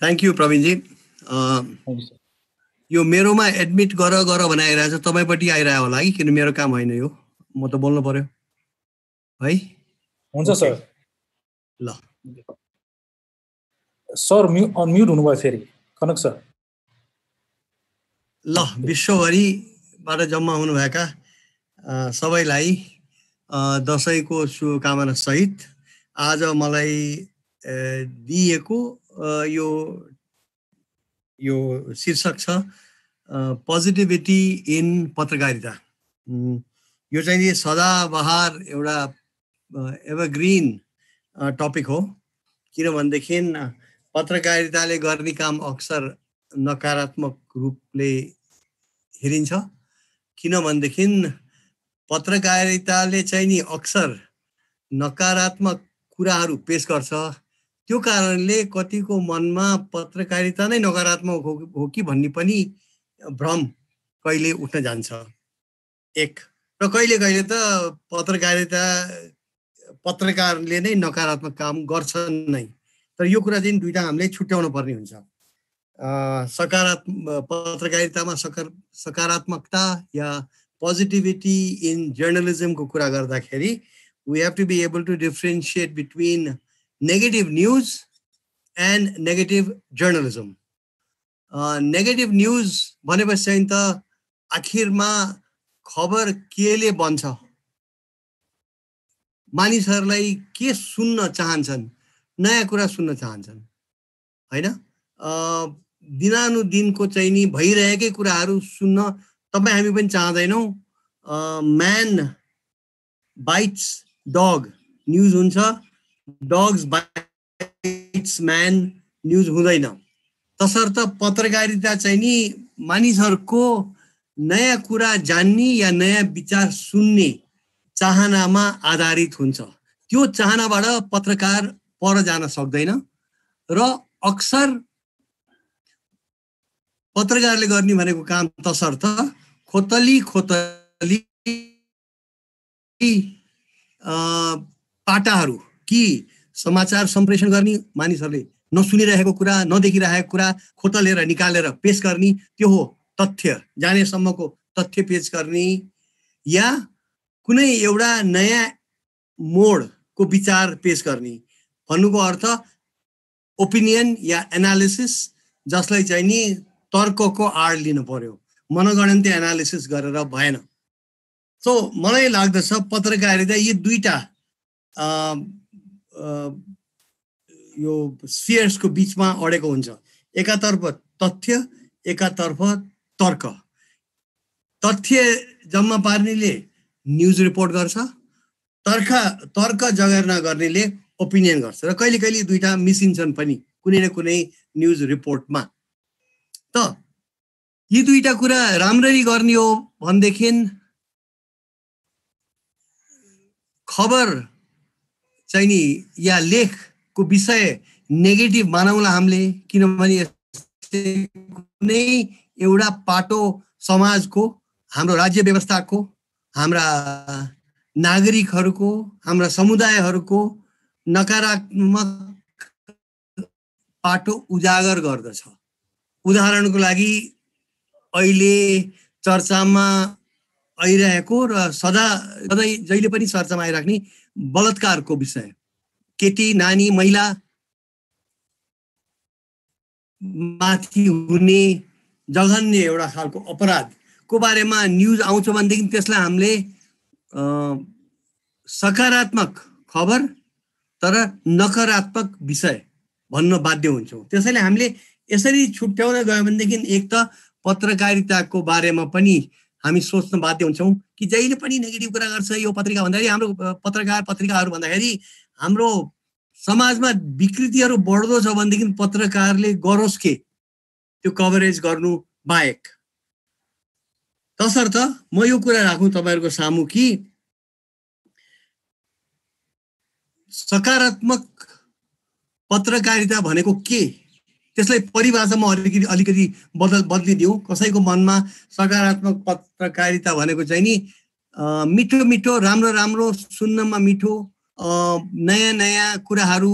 Thank you Pravinji यो मेरोमा admit गर गर भने आइरहेको छ तपाईँपट्टि आइरहेको होला कि? किन मेरो काम होइन यो? म त बोल्नु पर्यो। है? हुन्छ सर। ल। सर म्यु अनम्युट हुनुभयो फेरि। कनक सर। ल विश्वभरिबाट जम्मा हुनुभएका सबैलाई दसैँको शुभकामना सहित आज मलाई दिएको यो यो शीर्षक छ पोजिटिभिटी इन पत्रकारिता। यो चाहिँ सदाबहार एउटा एभरग्रिन टपिक हो। किनभनेदेखि पत्रकारिताले गर्ने काम अक्सर नकारात्मक रूपले हेरिन्छ। किनभनेदेखि पत्रकारिताले चाहिँ नि अक्सर नकारात्मक कुराहरू पेस गर्छ। त्यो कारणले कतिको मनमा पत्रकारिता नै नकारात्मक हो हो कि भन्ने पनि भ्रम कहिले उठ्न जान्छ? एक र कहिले कहिले त पत्रकारिता पत्रकारले नै नकारात्मक काम गर्छन् नै। तर यो कुरा चाहिँ दुइटा हामीले छुट्याउनु पर्ने हुन्छ। सकारात्मक पत्रकारितामा सकार सकारात्मकता या पोजिटिभिटी इन जर्नलिजमको कुरा गर्दाखेरि we have to be able to differentiate between negative news and negative journalism negative news भनेपछि चाहिँ त आखिरमा खबर केले बन्छ? मानिसहरूलाई के सुन्न चाहन्छन्? नयाँ कुरा सुन्न चाहन्छन् होइन? दिनानुदिनको चाहिँ नि भइरहेकै कुराहरू सुन्न तपाईँ हामी पनि चाहँदैनौँ। म्यान बाइट्स डग न्युज हुन्छ। डग्स बाइट्स म्यान न्युज हुँदैन। तसर्थ पत्रकारिता चाहिँ नि मानिसहरूको नयाँ कुरा जान्ने या नयाँ विचार सुन्ने चाहनामा आधारित हुन्छ। त्यो चाहनाबाट पत्रकार पर जान सक्दैन र अक्सर पत्रकारले गर्ने भनेको काम तसर्थ खोतली खोतली पाटाहरू कि समाचार सम्प्रेषण गर्ने मानिसहरूले नसुनिरहेको कुरा नदेखिरहेको कुरा खोतलेर निकालेर पेस गर्ने त्यो हो तथ्य जानेसम्मको तथ्य पेश गर्ने या कुनै एउटा नयाँ मोडको विचार पेस गर्ने। भन्नुको अर्थ ओपिनियन या एनालिसिस जसलाई चाहिँ नि तर्कको आड लिनु पर्यो। मनगणन्ती एनालिसिस गरेर भएन। सो मलाई लाग्दछ पत्रकारिता यी दुईवटा यो स्फियर्सको बिचमा अडेको हुन्छ। एकातर्फ तथ्य एकातर्फ तर्क। तथ्य जम्मा पार्नेले न्युज रिपोर्ट गर्छ तर्क तर्क जगेर्ना गर्नेले ओपिनियन गर्छ। र कहिले कहिले दुइटा मिसिन्छन् पनि कुनै न कुनै न्युज रिपोर्टमा। त यी दुईवटा कुरा राम्ररी गर्ने हो भनेदेखि खबर चाहिँ नि या लेखको विषय नेगेटिभ मानौँला हामीले किनभने कुनै एउटा पाटो समाजको हाम्रो राज्य व्यवस्थाको हाम्रा नागरिकहरूको हाम्रा समुदायहरूको नकारात्मक पाटो उजागर गर्दछ। उदाहरणको लागि अहिले चर्चामा आइरहेको र सदा सधैँ जहिले पनि चर्चामा आइराख्ने बलात्कारको विषय। केटी नानी महिला माथि हुने जघन्य एउटा खालको अपराधको बारेमा न्युज आउँछ भनेदेखि त्यसलाई हामीले सकारात्मक खबर तर नकारात्मक विषय भन्न बाध्य हुन्छौँ। त्यसैले हामीले यसरी छुट्याउन गयो भनेदेखि एक त पत्रकारिताको बारेमा पनि हामी सोच्न बाध्य हुन्छौँ कि जहिले पनि नेगेटिभ कुरा गर्छ यो पत्रिका भन्दाखेरि हाम्रो पत्रकार पत्रिकाहरू भन्दाखेरि हाम्रो समाजमा विकृतिहरू बढ्दो छ भनेदेखि पत्रकारले गरोस् के? त्यो कभरेज गर्नु बाहेक। तसर्थ म यो कुरा राखौँ तपाईँहरूको सामु कि सकारात्मक पत्रकारिता भनेको के? त्यसलाई परिभाषामा अलिकति अलिकति बदल बदलिदिउँ। कसैको मनमा सकारात्मक पत्रकारिता भनेको चाहिँ नि मिठो मिठो राम्रो राम्रो सुन्नमा मिठो नयाँ नयाँ कुराहरू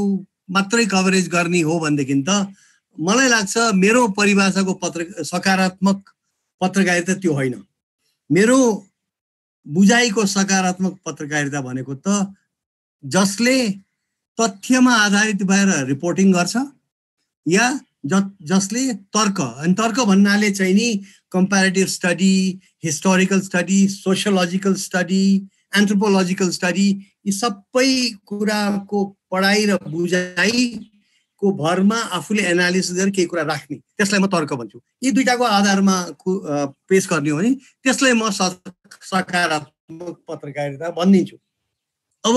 मात्रै कभरेज गर्ने हो भनेदेखि त मलाई लाग्छ मेरो परिभाषाको पत्र सकारात्मक पत्रकारिता त्यो होइन। मेरो बुझाइको सकारात्मक पत्रकारिता भनेको त जसले तथ्यमा आधारित भएर रिपोर्टिङ गर्छ या ज जसले तर्क अनि तर्क भन्नाले चाहिँ नि comparative study historical study sociological study anthropological study यी सबै कुराको पढाइ र बुझाइको भरमा आफूले एनालिसिस गरेर केही कुरा राख्ने। त्यसलाई म तर्क भन्छु। यी दुइटाको आधारमा पेस गर्ने हो भने त्यसलाई म सकारात्मक पत्रकारिता भनिदिन्छु। अब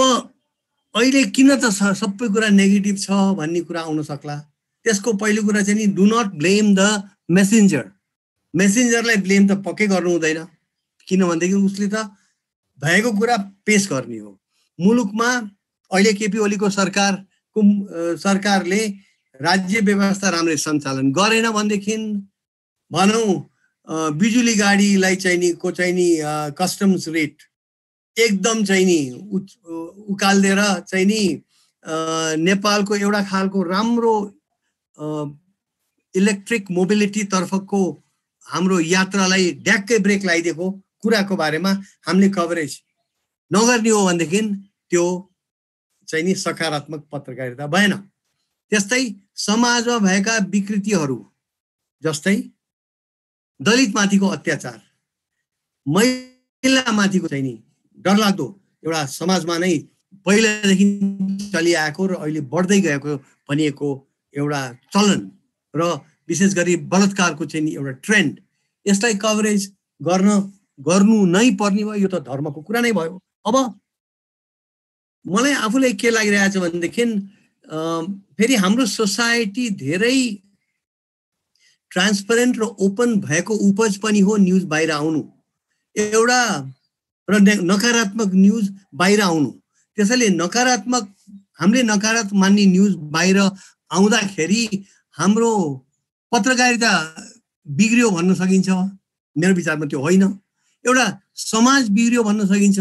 अहिले किन त सबै कुरा नेगेटिभ छ भन्ने कुरा आउन सक्ला? त्यसको पहिलो कुरा चाहिँ नि do not blame the messenger मेसेन्जरलाई blame त पक्कै गर्नु हुँदैन। किनभनेदेखि उसले त भएको कुरा पेस गर्ने हो। मुलुकमा अहिले केपी ओलीको सरकारको सरकारले राज्य व्यवस्था राम्ररी सञ्चालन गरेन भनेदेखि भनौँ बिजुली गाडीलाई चाहिँ नि को चाहिँ नि कस्टम्स रेट एकदम चाहिँ नि उकालिदिएर चाहिँ नि नेपालको एउटा खालको राम्रो इलेक्ट्रिक मोबिलिटीतर्फको हाम्रो यात्रालाई ड्याक्कै ब्रेक लगाइदिएको कुराको बारेमा हामीले कभरेज नगर्ने हो भनेदेखि त्यो चाहिँ नि सकारात्मक पत्रकारिता भएन। त्यस्तै समाजमा भएका विकृतिहरू जस्तै दलितमाथिको अत्याचार महिलामाथिको चाहिँ नि डरलाग्दो एउटा समाजमा नै पहिलादेखि चलिआएको र अहिले बढ्दै गएको भनिएको एउटा चलन र विशेष गरी बलात्कारको चाहिँ एउटा ट्रेन्ड यसलाई कभरेज गर्न गर्नु नै पर्ने भयो यो त धर्मको कुरा नै भयो। अब मलाई आफूलाई के लागिरहेछ भनेदेखि फेरि हाम्रो सोसाइटी धेरै ट्रान्सपरेन्ट र ओपन भएको उपज पनि हो न्युज बाहिर आउनु। एउटा र नकारात्मक न्युज बाहिर आउनु। त्यसैले नकारात्मक हामीले नकारात्मक मान्ने न्युज बाहिर आउँदाखेरि हाम्रो पत्रकारिता बिग्रियो भन्न सकिन्छ। मेरो विचारमा त्यो होइन। एउटा समाज बिग्रियो भन्न सकिन्छ।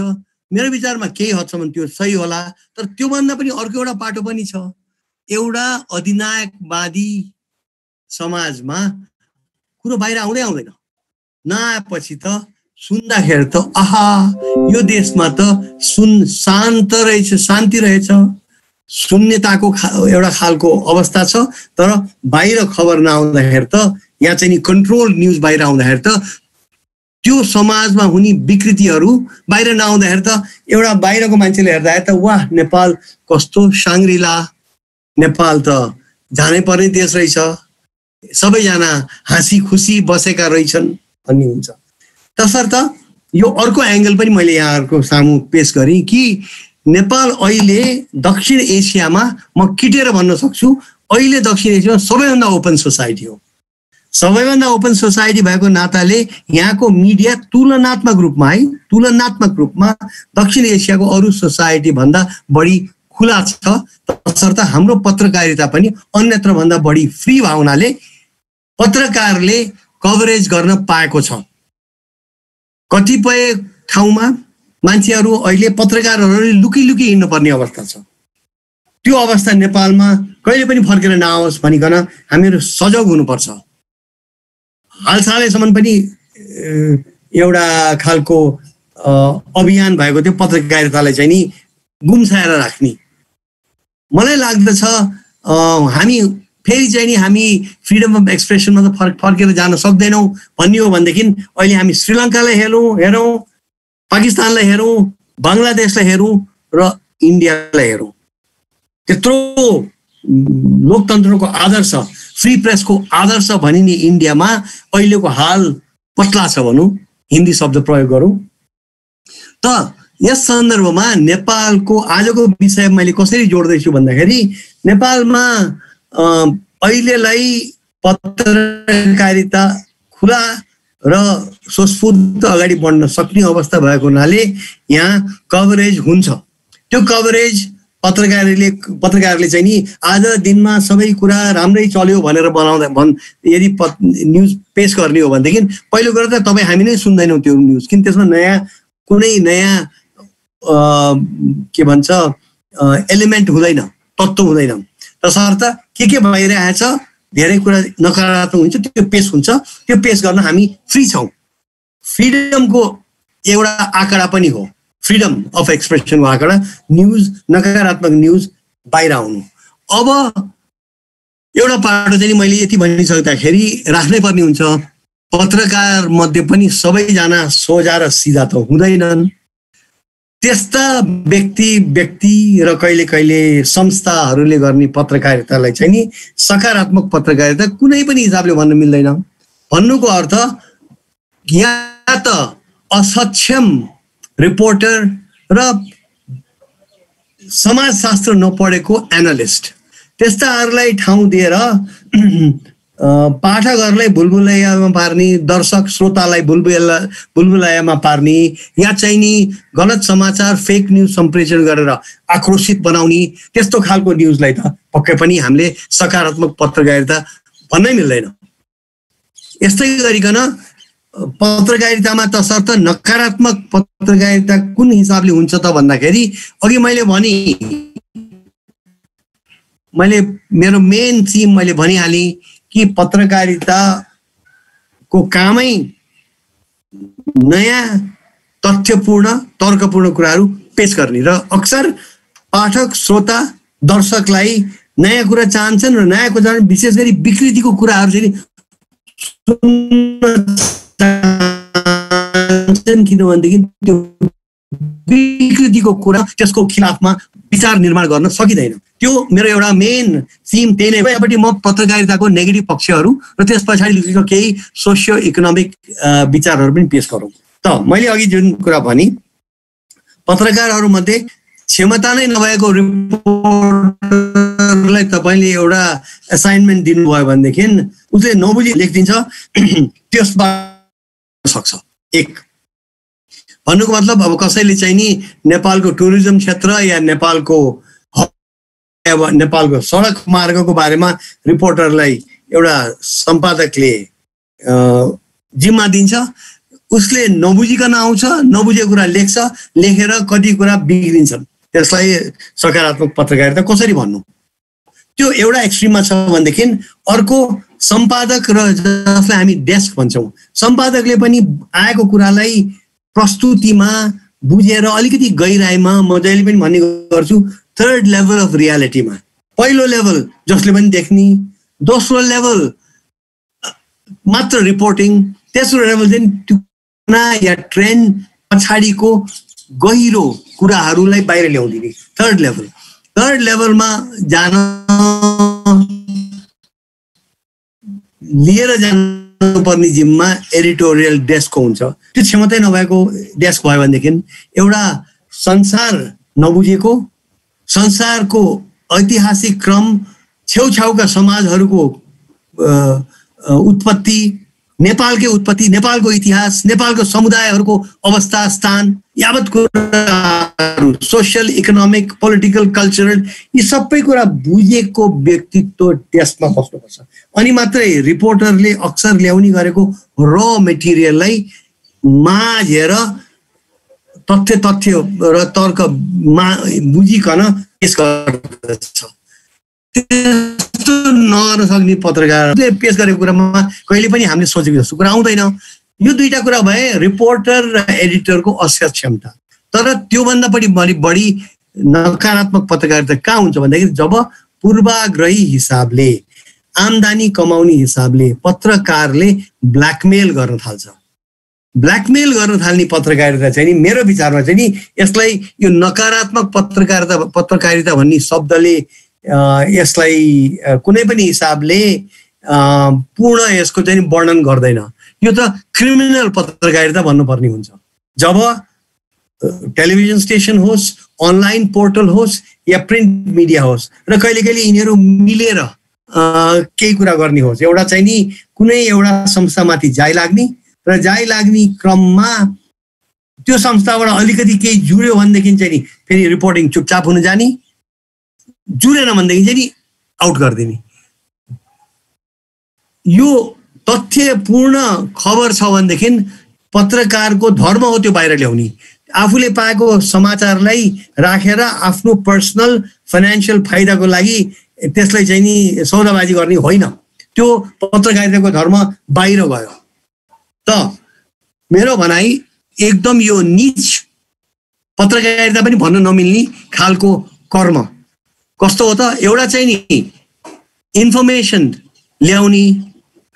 मेरो विचारमा केही हदसम्म त्यो सही होला तर त्योभन्दा पनि अर्को एउटा पाटो पनि छ। एउटा अधिनायकवादी समाजमा कुरो बाहिर आउँदै आउँदैन। नआएपछि त सुन्दाखेरि त आहा यो देशमा त सुन शान्त रहेछ शान्ति रहेछ। शून्यताको खा एउटा खालको अवस्था छ। तर बाहिर खबर नआउँदाखेरि त यहाँ चाहिँ नि कन्ट्रोल न्युज बाहिर आउँदाखेरि त त्यो समाजमा हुने विकृतिहरू बाहिर नआउँदाखेरि त एउटा बाहिरको मान्छेले हेर्दाखेरि त वाह नेपाल कस्तो साङ्ग्रिला। नेपाल त जानै पर्ने देश रहेछ। सबैजना हाँसी खुसी बसेका रहेछन्। भन्ने हुन्छ। तसर्थ यो अर्को एङ्गल पनि मैले यहाँहरूको सामु पेस गरेँ कि नेपाल अहिले दक्षिण एसियामा म किटेर भन्न सक्छु अहिले दक्षिण एसियामा सबैभन्दा ओपन सोसाइटी हो। सबैभन्दा ओपन सोसाइटी भएको नाताले यहाँको मिडिया तुलनात्मक रूपमा है तुलनात्मक रूपमा दक्षिण एसियाको अरू सोसाइटी भन्दा बढी खुला छ। तसर्थ हाम्रो पत्रकारिता पनि अन्यत्र भन्दा बढी फ्री भावनाले पत्रकारले कभरेज गर्न पाएको छ। कतिपय ठाउँमा मान्छेहरू अहिले पत्रकारहरूले लुकी लुकी हिँड्नुपर्ने अवस्था छ। त्यो अवस्था नेपालमा कहिले पनि फर्केर नआओस् भनिकन हामीहरू सजग हुनुपर्छ। हालसालैसम्म पनि एउटा खालको अभियान भएको थियो पत्रकारितालाई चाहिँ नि गुम्साएर राख्ने। मलाई लाग्दछ हामी फेरि चाहिँ नि हामी फ्रिडम अफ एक्सप्रेसनमा त फर्क फर्केर जान सक्दैनौँ भन्ने हो भनेदेखि अहिले हामी श्रीलङ्कालाई हेरौँ हेरौँ। पाकिस्तानलाई हेरौँ बङ्गलादेशलाई हेरौँ र इन्डियालाई हेरौँ। त्यत्रो लोकतन्त्रको आदर्श फ्री प्रेसको आदर्श भनिने इन्डियामा अहिलेको हाल पत्ला छ भनौँ हिन्दी शब्द प्रयोग गरौँ। त यस सन्दर्भमा नेपालको आजको विषय मैले कसरी जोड्दैछु भन्दाखेरि नेपालमा अहिलेलाई पत्रकारिता खुला र स्वस्फूर्त अगाडि बढ्न सक्ने अवस्था भएको हुनाले यहाँ कभरेज हुन्छ। त्यो कभरेज पत्रकारले पत्रकारले चाहिँ नि आज दिनमा सबै कुरा राम्रै चल्यो भनेर बनाउँदा भन् यदि प न्युज पेस गर्ने हो भनेदेखि पहिलो कुरा त तपाईँ हामी नै सुन्दैनौँ त्यो न्युज। किन त्यसमा नयाँ कुनै नयाँ के भन्छ एलिमेन्ट हुँदैन तत्त्व हुँदैन। तसर्थ के के भइरहेछ धेरै कुरा नकारात्मक हुन्छ त्यो पेस हुन्छ। त्यो पेस गर्न हामी फ्री छौँ। फ्रिडमको एउटा आँकडा पनि हो। फ्रिडम अफ एक्सप्रेसनको आँकडा। न्युज नकारात्मक न्युज बाहिर आउनु। अब एउटा पाटो चाहिँ मैले यति भनिसक्दाखेरि राख्नै पर्ने हुन्छ। पत्रकार मध्ये पनि सबैजना सोझा र सिधा त हुँदैनन्। त्यस्ता व्यक्ति व्यक्ति र कहिले कहिले संस्थाहरूले गर्ने पत्रकारितालाई चाहिँ नि सकारात्मक पत्रकारिता कुनै पनि हिसाबले भन्न मिल्दैन। भन्नुको अर्थ या त असक्षम रिपोर्टर र समाजशास्त्र नपढेको एनालिस्ट। त्यस्ताहरूलाई ठाउँ दिएर पाठकहरूलाई भुलभुलैयामा पार्ने दर्शक श्रोतालाई भुलभुला भुलभुलैयामा पार्ने या चाहिँ नि गलत समाचार फेक न्युज सम्प्रेषण गरेर आक्रोशित बनाउने त्यस्तो खालको न्युजलाई त पक्कै पनि हामीले सकारात्मक पत्रकारिता भन्नै मिल्दैन। यस्तै गरिकन पत्रकारितामा तसर्थ नकारात्मक पत्रकारिता कुन हिसाबले हुन्छ त भन्दाखेरि अघि मैले भने मैले मेरो मेन थिम मैले भनिहालेँ कि पत्रकारिताको कामै नयाँ तथ्यपूर्ण तर्कपूर्ण कुराहरू पेस गर्ने र अक्सर पाठक श्रोता दर्शकलाई नयाँ कुरा चाहन्छन् र नयाँ कुरा विशेष गरी विकृतिको कुराहरू चाहिँ किनभनेदेखि त्यो विकृतिको कुरा त्यसको खिलाफमा विचार निर्माण गर्न सकिँदैन। त्यो मेरो एउटा मेन थिम त्यही नै यहाँपट्टि म पत्रकारिताको नेगेटिभ पक्षहरू र त्यस पछाडि केही सोसियो इकोनोमिक विचारहरू पनि पेस गरौँ। त मैले अघि जुन कुरा भने पत्रकारहरूमध्ये क्षमता नै नभएको रिपोर्टलाई तपाईँले एउटा एसाइनमेन्ट दिनुभयो भनेदेखि उसले नबुझी लेखिदिन्छ त्यसबाट सक्छ। एक भन्नुको मतलब अब कसैले चाहिँ नि नेपालको टुरिज्म क्षेत्र या नेपालको अब नेपालको सडक मार्गको बारेमा रिपोर्टरलाई एउटा सम्पादकले जिम्मा दिन्छ। उसले नबुझिकन आउँछ नबुझेको कुरा लेख्छ लेखेर कति कुरा बिग्रिन्छन्। त्यसलाई सकारात्मक पत्रकारिता कसरी भन्नु? त्यो एउटा एक्सट्रिममा छ भनेदेखि अर्को सम्पादक र जसलाई हामी डेस्क भन्छौँ। सम्पादकले पनि आएको कुरालाई प्रस्तुतिमा बुझेर अलिकति गहिराइमा म जहिले पनि भन्ने गर्छु थर्ड लेभल अफ रियालिटीमा पहिलो लेभल जसले पनि देख्ने दोस्रो लेभल मात्र रिपोर्टिङ तेस्रो लेभल चाहिँ या ट्रेन पछाडिको गहिरो कुराहरूलाई बाहिर ल्याउँदिने थर्ड लेभल थर्ड लेभलमा जान लिएर जानुपर्ने जिम्मा एडिटोरियल डेस्कको हुन्छ। त्यो क्षमतै नभएको डेस्क भयो भनेदेखि एउटा संसार नबुझेको संसारको ऐतिहासिक क्रम छेउछाउका समाजहरूको उत्पत्ति नेपालकै उत्पत्ति नेपालको इतिहास नेपालको समुदायहरूको अवस्था स्थान यावत कुराहरू सोसियल इकोनोमिक पोलिटिकल कल्चरल यी सबै कुरा बुझेको व्यक्तित्व त्यसमा बस्नुपर्छ। अनि मात्रै रिपोर्टरले अक्सर ल्याउने गरेको र मेटेरियललाई माझेर तथ्य तथ्य र तर्क मा बुझिकन पेस गर्दछ। त्यस्तो नगर्न सक्ने पत्रकारले पेस गरेको कुरामा कहिले पनि हामीले सोचेको जस्तो कुरा आउँदैन। यो दुईवटा कुरा भए रिपोर्टर र एडिटरको क्षमता तर त्योभन्दा पनि बढी बढी नकारात्मक पत्रकारिता कहाँ हुन्छ भन्दाखेरि जब पूर्वाग्रही हिसाबले आमदानी कमाउने हिसाबले पत्रकारले ब्ल्याकमेल गर्न थाल्छ। ब्ल्याकमेल गर्न थाल्ने पत्रकारिता चाहिँ नि मेरो विचारमा चाहिँ नि यसलाई यो नकारात्मक पत्रकारिता पत्रकारिता भन्ने शब्दले यसलाई कुनै पनि हिसाबले पूर्ण यसको चाहिँ वर्णन गर्दैन। यो त क्रिमिनल पत्रकारिता भन्नुपर्ने हुन्छ। जब टेलिभिजन स्टेसन होस् अनलाइन पोर्टल होस् या प्रिन्ट मिडिया होस् र कहिले कहिले यिनीहरू मिलेर केही कुरा गर्ने होस् एउटा चाहिँ नि कुनै एउटा संस्थामाथि जाइ लाग्ने र जाइ लाग्ने क्रममा त्यो संस्थाबाट अलिकति केही जुड्यो भनेदेखि चाहिँ नि फेरि रिपोर्टिङ चुपचाप हुन जाने जुरेन भनेदेखि चाहिँ नि आउट गरिदिने। यो तथ्यपूर्ण खबर छ भनेदेखि पत्रकारको धर्म हो त्यो बाहिर ल्याउने। आफूले पाएको समाचारलाई राखेर आफ्नो पर्सनल फाइनेन्सियल फाइदाको लागि त्यसलाई चाहिँ नि सौदाबाजी गर्ने होइन। त्यो पत्रकारिताको धर्म बाहिर गयो। त मेरो भनाइ एकदम यो निच पत्रकारिता पनि भन्न नमिल्ने खालको कर्म। कस्तो हो त? एउटा चाहिँ नि इन्फर्मेसन ल्याउने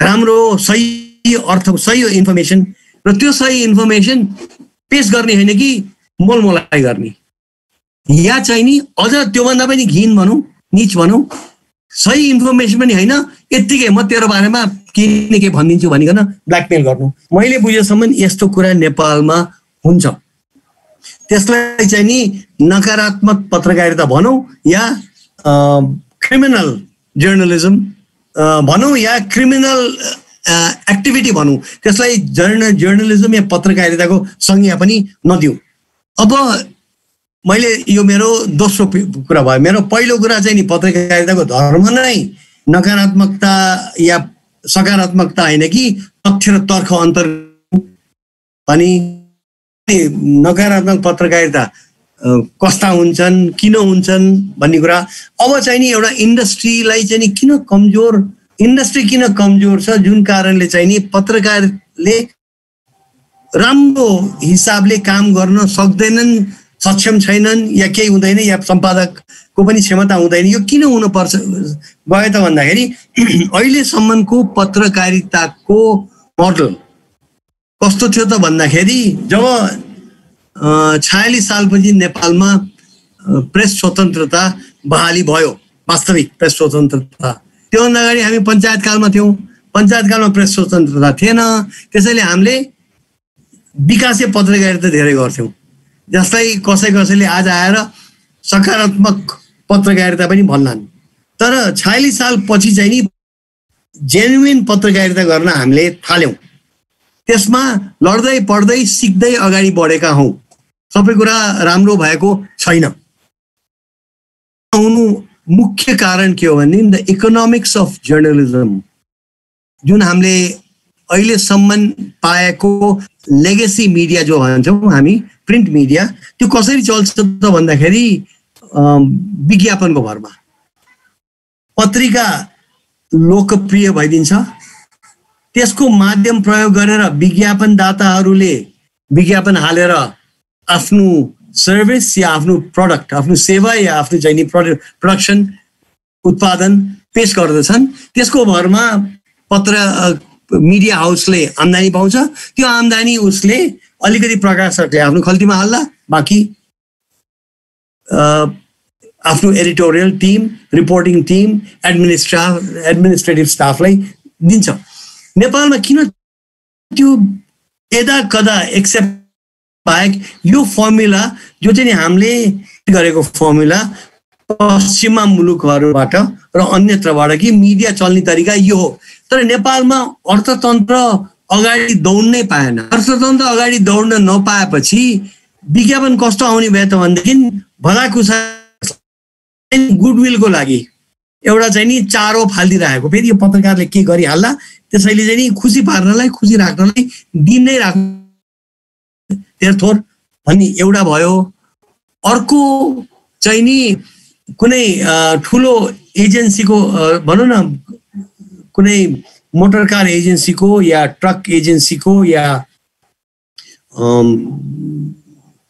राम्रो सही अर्थ सही इन्फर्मेसन र त्यो सही इन्फर्मेसन पेस गर्ने होइन कि मोलमोलाई गर्ने। या चाहिँ नि अझ त्योभन्दा पनि घिन भनौँ निच भनौँ सही इन्फर्मेसन पनि होइन यत्तिकै म तेरो बारेमा केही न केही भनिदिन्छु भनिकन ब्ल्याकमेल गर्नु। मैले बुझेसम्म यस्तो कुरा नेपालमा हुन्छ। त्यसलाई चाहिँ नि नकारात्मक पत्रकारिता भनौँ या क्रिमिनल जर्नलिजम भनौँ या क्रिमिनल एक्टिभिटी भनौँ। त्यसलाई जर्न जर्नलिजम या पत्रकारिताको संज्ञा पनि नदिउँ। अब मैले यो मेरो दोस्रो कुरा भयो। मेरो पहिलो कुरा चाहिँ नि पत्रकारिताको धर्म नै नकारात्मकता या सकारात्मकता होइन कि तथ्य र तर्क अन्तर अनि नकारात्मक पत्रकारिता कस्ता हुन्छन् किन हुन्छन् भन्ने कुरा। अब चाहिँ नि एउटा इन्डस्ट्रीलाई चाहिँ नि किन कमजोर इन्डस्ट्री किन कमजोर छ? जुन कारणले चाहिँ नि पत्रकारले राम्रो हिसाबले काम गर्न सक्दैनन् सक्षम छैनन् या केही हुँदैन या सम्पादकको पनि क्षमता हुँदैन। यो किन हुनुपर्छ? गयो त भन्दाखेरि अहिलेसम्मको पत्रकारिताको मोडल कस्तो थियो त भन्दाखेरि जब छयालिस सालपछि नेपालमा प्रेस स्वतन्त्रता बहाली भयो। वास्तविक प्रेस स्वतन्त्रता। त्योभन्दा अगाडि हामी पञ्चायतकालमा थियौँ। पञ्चायतकालमा प्रेस स्वतन्त्रता थिएन। त्यसैले हामीले विकासे पत्रकारिता धेरै गर्थ्यौँ। जस्तै कसै कसैले आज आएर सकारात्मक पत्रकारिता पनि भन्लान्। तर छयालिस सालपछि चाहिँ नि जेन्युन पत्रकारिता गर्न हामीले थाल्यौँ। त्यसमा लड्दै पढ्दै सिक्दै अगाडि बढेका हौँ। सबै कुरा राम्रो भएको छैन। आउनु मुख्य कारण के हो भने द इकोनोमिक्स अफ जर्नलिजम जुन हामीले अहिलेसम्म पाएको लेगेसी मिडिया जो भन्छौँ हामी प्रिन्ट मिडिया त्यो कसरी चल्छ त भन्दाखेरि विज्ञापनको भरमा। पत्रिका लोकप्रिय भइदिन्छ। त्यसको माध्यम प्रयोग गरेर विज्ञापनदाताहरूले विज्ञापन हालेर आफ्नो सर्भिस या आफ्नो प्रडक्ट आफ्नो सेवा या आफ्नो चाहिने प्रडक्सन उत्पादन पेस गर्दछन्। त्यसको भरमा पत्र मिडिया हाउसले आम्दानी पाउँछ। त्यो आम्दानी उसले अलिकति प्रकाशकले आफ्नो खल्तीमा हाल्ला बाँकी आफ्नो एडिटोरियल टिम रिपोर्टिङ टिम एडमिनिस्ट्रा एडमिनिस्ट्रेटिभ स्टाफलाई दिन्छ। नेपालमा किन त्यो यदा कदा एक्सेप्ट बाहेक यो फर्मुला जो चाहिँ हामीले गरेको फर्मुला पश्चिमा मुलुकहरूबाट र अन्यत्रबाट कि मिडिया चल्ने तरिका यो हो। तर नेपालमा अर्थतन्त्र अगाडि दौड्नै पाएन। अर्थतन्त्र अगाडि दौड्न नपाएपछि विज्ञापन कस्तो आउने भयो त भनेदेखि भलाकुसा गुडविलको लागि एउटा चाहिँ नि चारो फालिदिइरहेको फेरि यो पत्रकारले के गरिहाल्ला त्यसैले चाहिँ नि खुसी पार्नलाई खुसी राख्नलाई दिन नै राख्नु तेर्थोर भन्ने एउटा भयो। अर्को चाहिँ नि कुनै ठुलो एजेन्सीको भनौँ न कुनै मोटर कार एजेन्सीको या ट्रक एजेन्सीको या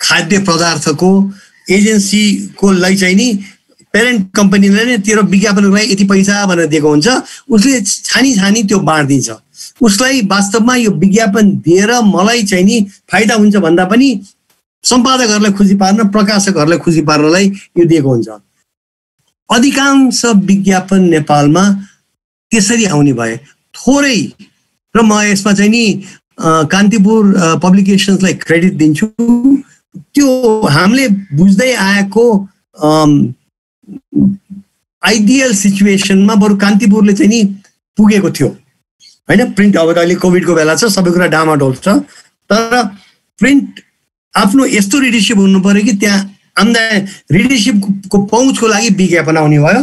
खाद्य पदार्थको एजेन्सीको लागि चाहिँ नि पेरेन्ट कम्पनीले नै तेरो विज्ञापनको लागि यति पैसा भनेर दिएको हुन्छ। उसले छानी छानी त्यो बाँडिदिन्छ। उसलाई वास्तवमा यो विज्ञापन दिएर मलाई चाहिँ नि फाइदा हुन्छ भन्दा पनि सम्पादकहरूलाई खुसी पार्न प्रकाशकहरूलाई खुसी पार्नलाई यो दिएको हुन्छ। अधिकांश विज्ञापन नेपालमा त्यसरी आउने भए। थोरै र म यसमा चाहिँ नि कान्तिपुर पब्लिकेसन्सलाई क्रेडिट दिन्छु। त्यो हामीले बुझ्दै आएको आइडियल सिचुएसनमा बरु कान्तिपुरले चाहिँ नि पुगेको थियो। होइन प्रिन्ट अब त अहिले कोभिडको बेला छ सबै कुरा डामाडोल छ। तर प्रिन्ट आफ्नो यस्तो रिडरसिप हुनु पऱ्यो कि त्यहाँ आम्दा रिडरसिपको पहुँचको लागि विज्ञापन आउने भयो।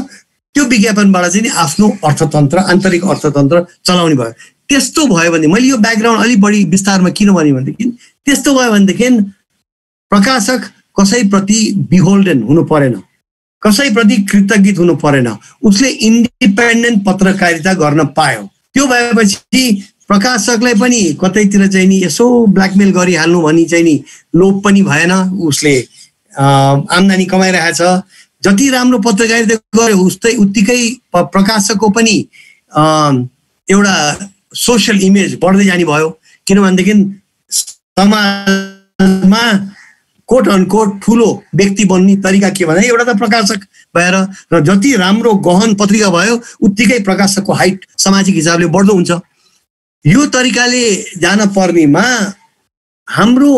त्यो विज्ञापनबाट चाहिँ आफ्नो अर्थतन्त्र आन्तरिक अर्थतन्त्र चलाउने भयो। त्यस्तो भयो भने मैले यो ब्याकग्राउन्ड अलिक बढी विस्तारमा किन भने भनेदेखि त्यस्तो भयो भनेदेखि प्रकाशक कसैप्रति बिहोल्डेन हुनु परेन। कसैप्रति कृतज्ञित हुनु परेन। उसले इन्डिपेन्डेन्ट पत्रकारिता गर्न पायो। त्यो भएपछि प्रकाशकलाई पनि कतैतिर चाहिँ नि यसो ब्ल्याकमेल गरिहाल्नु भनी चाहिँ नि लोभ पनि भएन। उसले आम्दानी कमाइरहेछ। जति राम्रो पत्रकारिता गर्यो उस्तै उत्तिकै प्रकाशकको पनि एउटा सोसियल इमेज बढ्दै जाने भयो। किनभनेदेखि समाजमा कोट अनकोट ठुलो व्यक्ति बन्ने तरिका के भने एउटा त प्रकाशक भएर र जति राम्रो गहन पत्रिका भयो उत्तिकै प्रकाशकको हाइट सामाजिक हिसाबले बढ्दो हुन्छ। यो तरिकाले जान पर्नेमा हाम्रो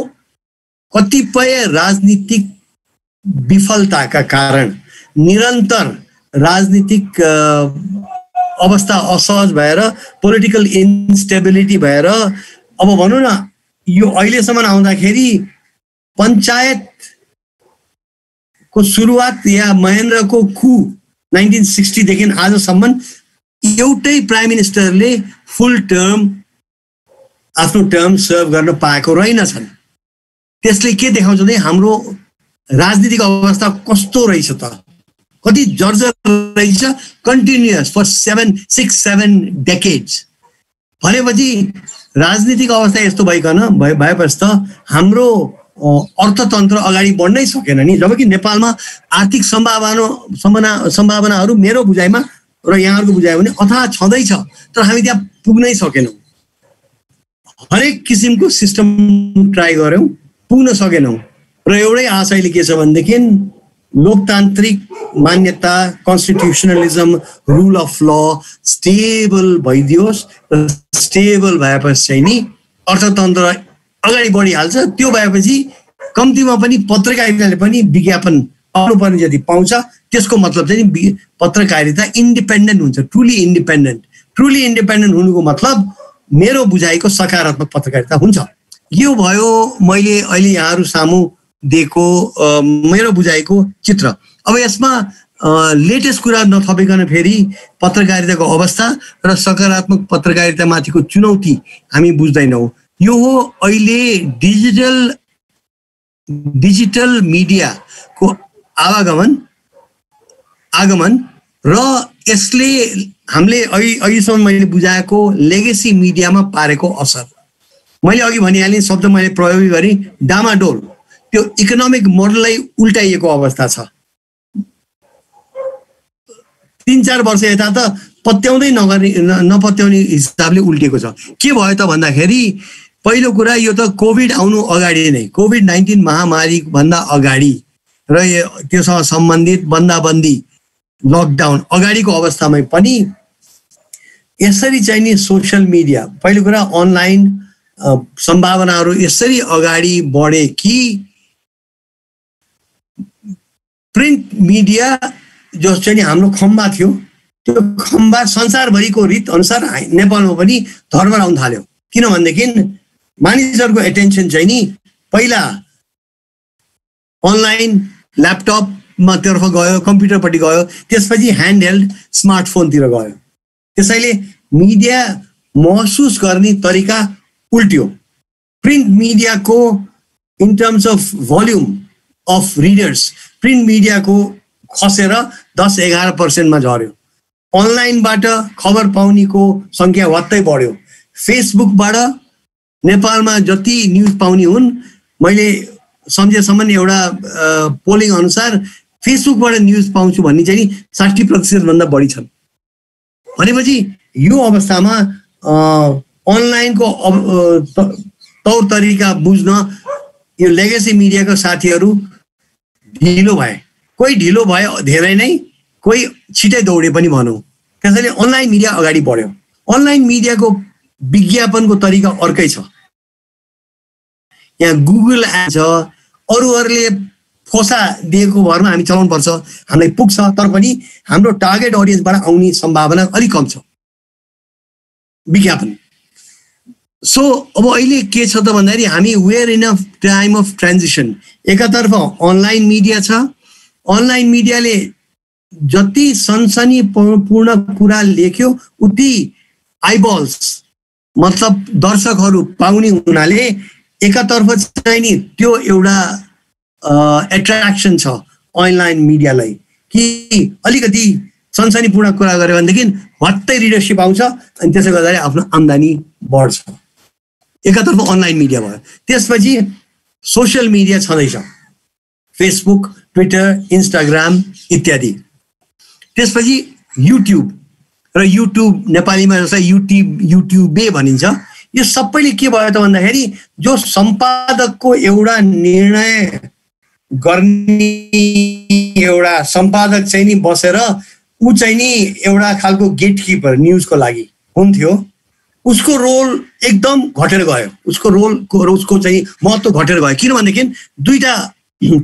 कतिपय राजनीतिक विफलताका कारण निरन्तर राजनीतिक अवस्था असहज भएर पोलिटिकल इन्स्टेबिलिटी भएर अब भनौँ न यो अहिलेसम्म आउँदाखेरि पञ्चायतको सुरुवात या महेन्द्रको कु नाइन्टिन सिक्सटीदेखि आजसम्म एउटै प्राइम मिनिस्टरले फुल टर्म आफ्नो टर्म सर्भ गर्न पाएको रहेनछन्। त्यसले के देखाउँछ भने हाम्रो राजनीतिक अवस्था कस्तो रहेछ त? कति जर्जर रहेछ? Continues for seven six seven decades. भनेपछि राजनीतिक अवस्था यस्तो भइकन भए भएपछि त हाम्रो अर्थतन्त्र अगाडि बढ्नै सकेन नि। जबकि नेपालमा आर्थिक सम्भावना सम्भावना सम्भावनाहरू मेरो बुझाइमा र यहाँहरूको बुझाइ भने अथाह छँदैछ तर हामी त्यहाँ पुग्नै सकेनौँ। हरेक किसिमको सिस्टम ट्राई गऱ्यौँ पुग्न सकेनौँ। र एउटै आशयले के छ भनेदेखि लोकतान्त्रिक मान्यता constitutionalism rule of law stable भइदियोस् र स्टेबल भएपछि चाहिँ नि अर्थतन्त्र अगाडि बढिहाल्छ। त्यो भएपछि कम्तीमा पनि पत्रकारिताले पनि विज्ञापन पाउनुपर्ने जति पाउँछ त्यसको मतलब चाहिँ पत्रकारिता इन्डिपेन्डेन्ट हुन्छ ट्रुली इन्डिपेन्डेन्ट ट्रुली इन्डिपेन्डेन्ट हुनुको मतलब मेरो बुझाइको सकारात्मक पत्रकारिता हुन्छ। यो भयो मैले अहिले यहाँहरू सामु दिएको मेरो बुझाइको चित्र। अब यसमा लेटेस्ट कुरा नथपिकन फेरि पत्रकारिताको अवस्था र सकारात्मक पत्रकारितामाथिको चुनौती हामी बुझ्दैनौँ। यो हो अहिले डिजिटल डिजिटल मिडियाको आवागमन आगमन र यसले हामीले अहिले अहिलेसम्म मैले बुझाएको लेगेसी मिडियामा पारेको असर। मैले अघि भनिहालेँ शब्द मैले प्रयोग गरेँ डामाडोल। त्यो इकोनोमिक मोडलै उल्टाइएको अवस्था छ। तिन चार वर्ष यता त पत्याउँदै नगर्ने नपत्याउने हिसाबले उल्टिएको छ। के भयो त भन्दाखेरि पहिलो कुरा यो त कोभिड आउनु अगाडि नै। कोभिड नाइन्टिन महामारीभन्दा अगाडि र त्योसँग सम्बन्धित बन्दाबन्दी लकडाउन अगाडिको अवस्थामै पनि यसरी चाहिँ नि सोसियल मिडिया पहिलो कुरा अनलाइन सम्भावनाहरू यसरी अगाडि बढे कि प्रिन्ट मिडिया जो चाहिँ हाम्रो खम्बा थियो त्यो खम्बा संसारभरिको रीत अनुसार नेपालमा पनि धर्म आउन थाल्यो किनभनेदेखि मानिसहरूको एटेन्सन चाहिँ नि पहिला अनलाइन ल्यापटपमा तर्फ गयो कम्प्युटरपट्टि गयो त्यसपछि ह्यान्ड हेल्ड स्मार्टफोनतिर गयो। त्यसैले मिडिया महसुस गर्ने तरिका उल्ट्यो। प्रिन्ट मिडियाको in terms of volume of readers print मिडियाको खसेर दस एघार पर्सेन्टमा झऱ्यो। अनलाइनबाट खबर पाउनेको सङ्ख्या वात्तै बढ्यो। फेसबुकबाट नेपालमा जति न्युज पाउने हुन् मैले सम्झेसम्म एउटा पोलिङ अनुसार फेसबुकबाट न्युज पाउँछु भन्ने चाहिँ साठी प्रतिशतभन्दा बढी छन्। भनेपछि यो अवस्थामा अनलाइनको तौर तरिका बुझ्न यो लेगेसी मिडियाको साथीहरू ढिलो भए। कोही ढिलो भयो धेरै नै कोही छिटै दौडे पनि भनौँ। त्यसैले अनलाइन मिडिया अगाडि बढ्यो। अनलाइन मिडियाको विज्ञापनको तरिका अर्कै छ। यहाँ गुगल एप छ अरूहरूले फोसा दिएको भरमा हामी चलाउनुपर्छ हामीलाई पुग्छ तर पनि हाम्रो टार्गेट अडियन्सबाट आउने सम्भावना अलिक कम छ। विज्ञापन। सो अब अहिले के छ त भन्दाखेरि हामी were in a time of transition एकातर्फ online media छ। अनलाइन मिडियाले जति सनसनी पूर्ण कुरा लेख्यो उति आइबल्स मतलब दर्शकहरू पाउने हुनाले एकातर्फ चाहिँ नि त्यो एउटा एट्र्याक्सन छ अनलाइन मिडियालाई। कि अलिकति सनसनीपूर्ण कुरा गऱ्यो भनेदेखि हट्टै रिडरसिप आउँछ अनि त्यसले गर्दाखेरि आफ्नो आम्दानी बढ्छ। एकातर्फ अनलाइन मिडिया भयो। त्यसपछि सोसियल मिडिया छँदैछ। फेसबुक ट्विटर इन्स्टाग्राम इत्यादि। त्यसपछि युट्युब। र युट्युब नेपालीमा जस्तै युट्युब युट्युबे भनिन्छ यो सबैले के भयो त भन्दाखेरि जो सम्पादकको एउटा निर्णय गर्ने एउटा सम्पादक चाहिँ नि बसेर ऊ चाहिँ नि एउटा खालको गेटकिपर न्युजको लागि हुन्थ्यो। उसको रोल एकदम घटेर गयो। उसको रोलको उसको चाहिँ महत्त्व घटेर गयो। किनभनेदेखि दुईवटा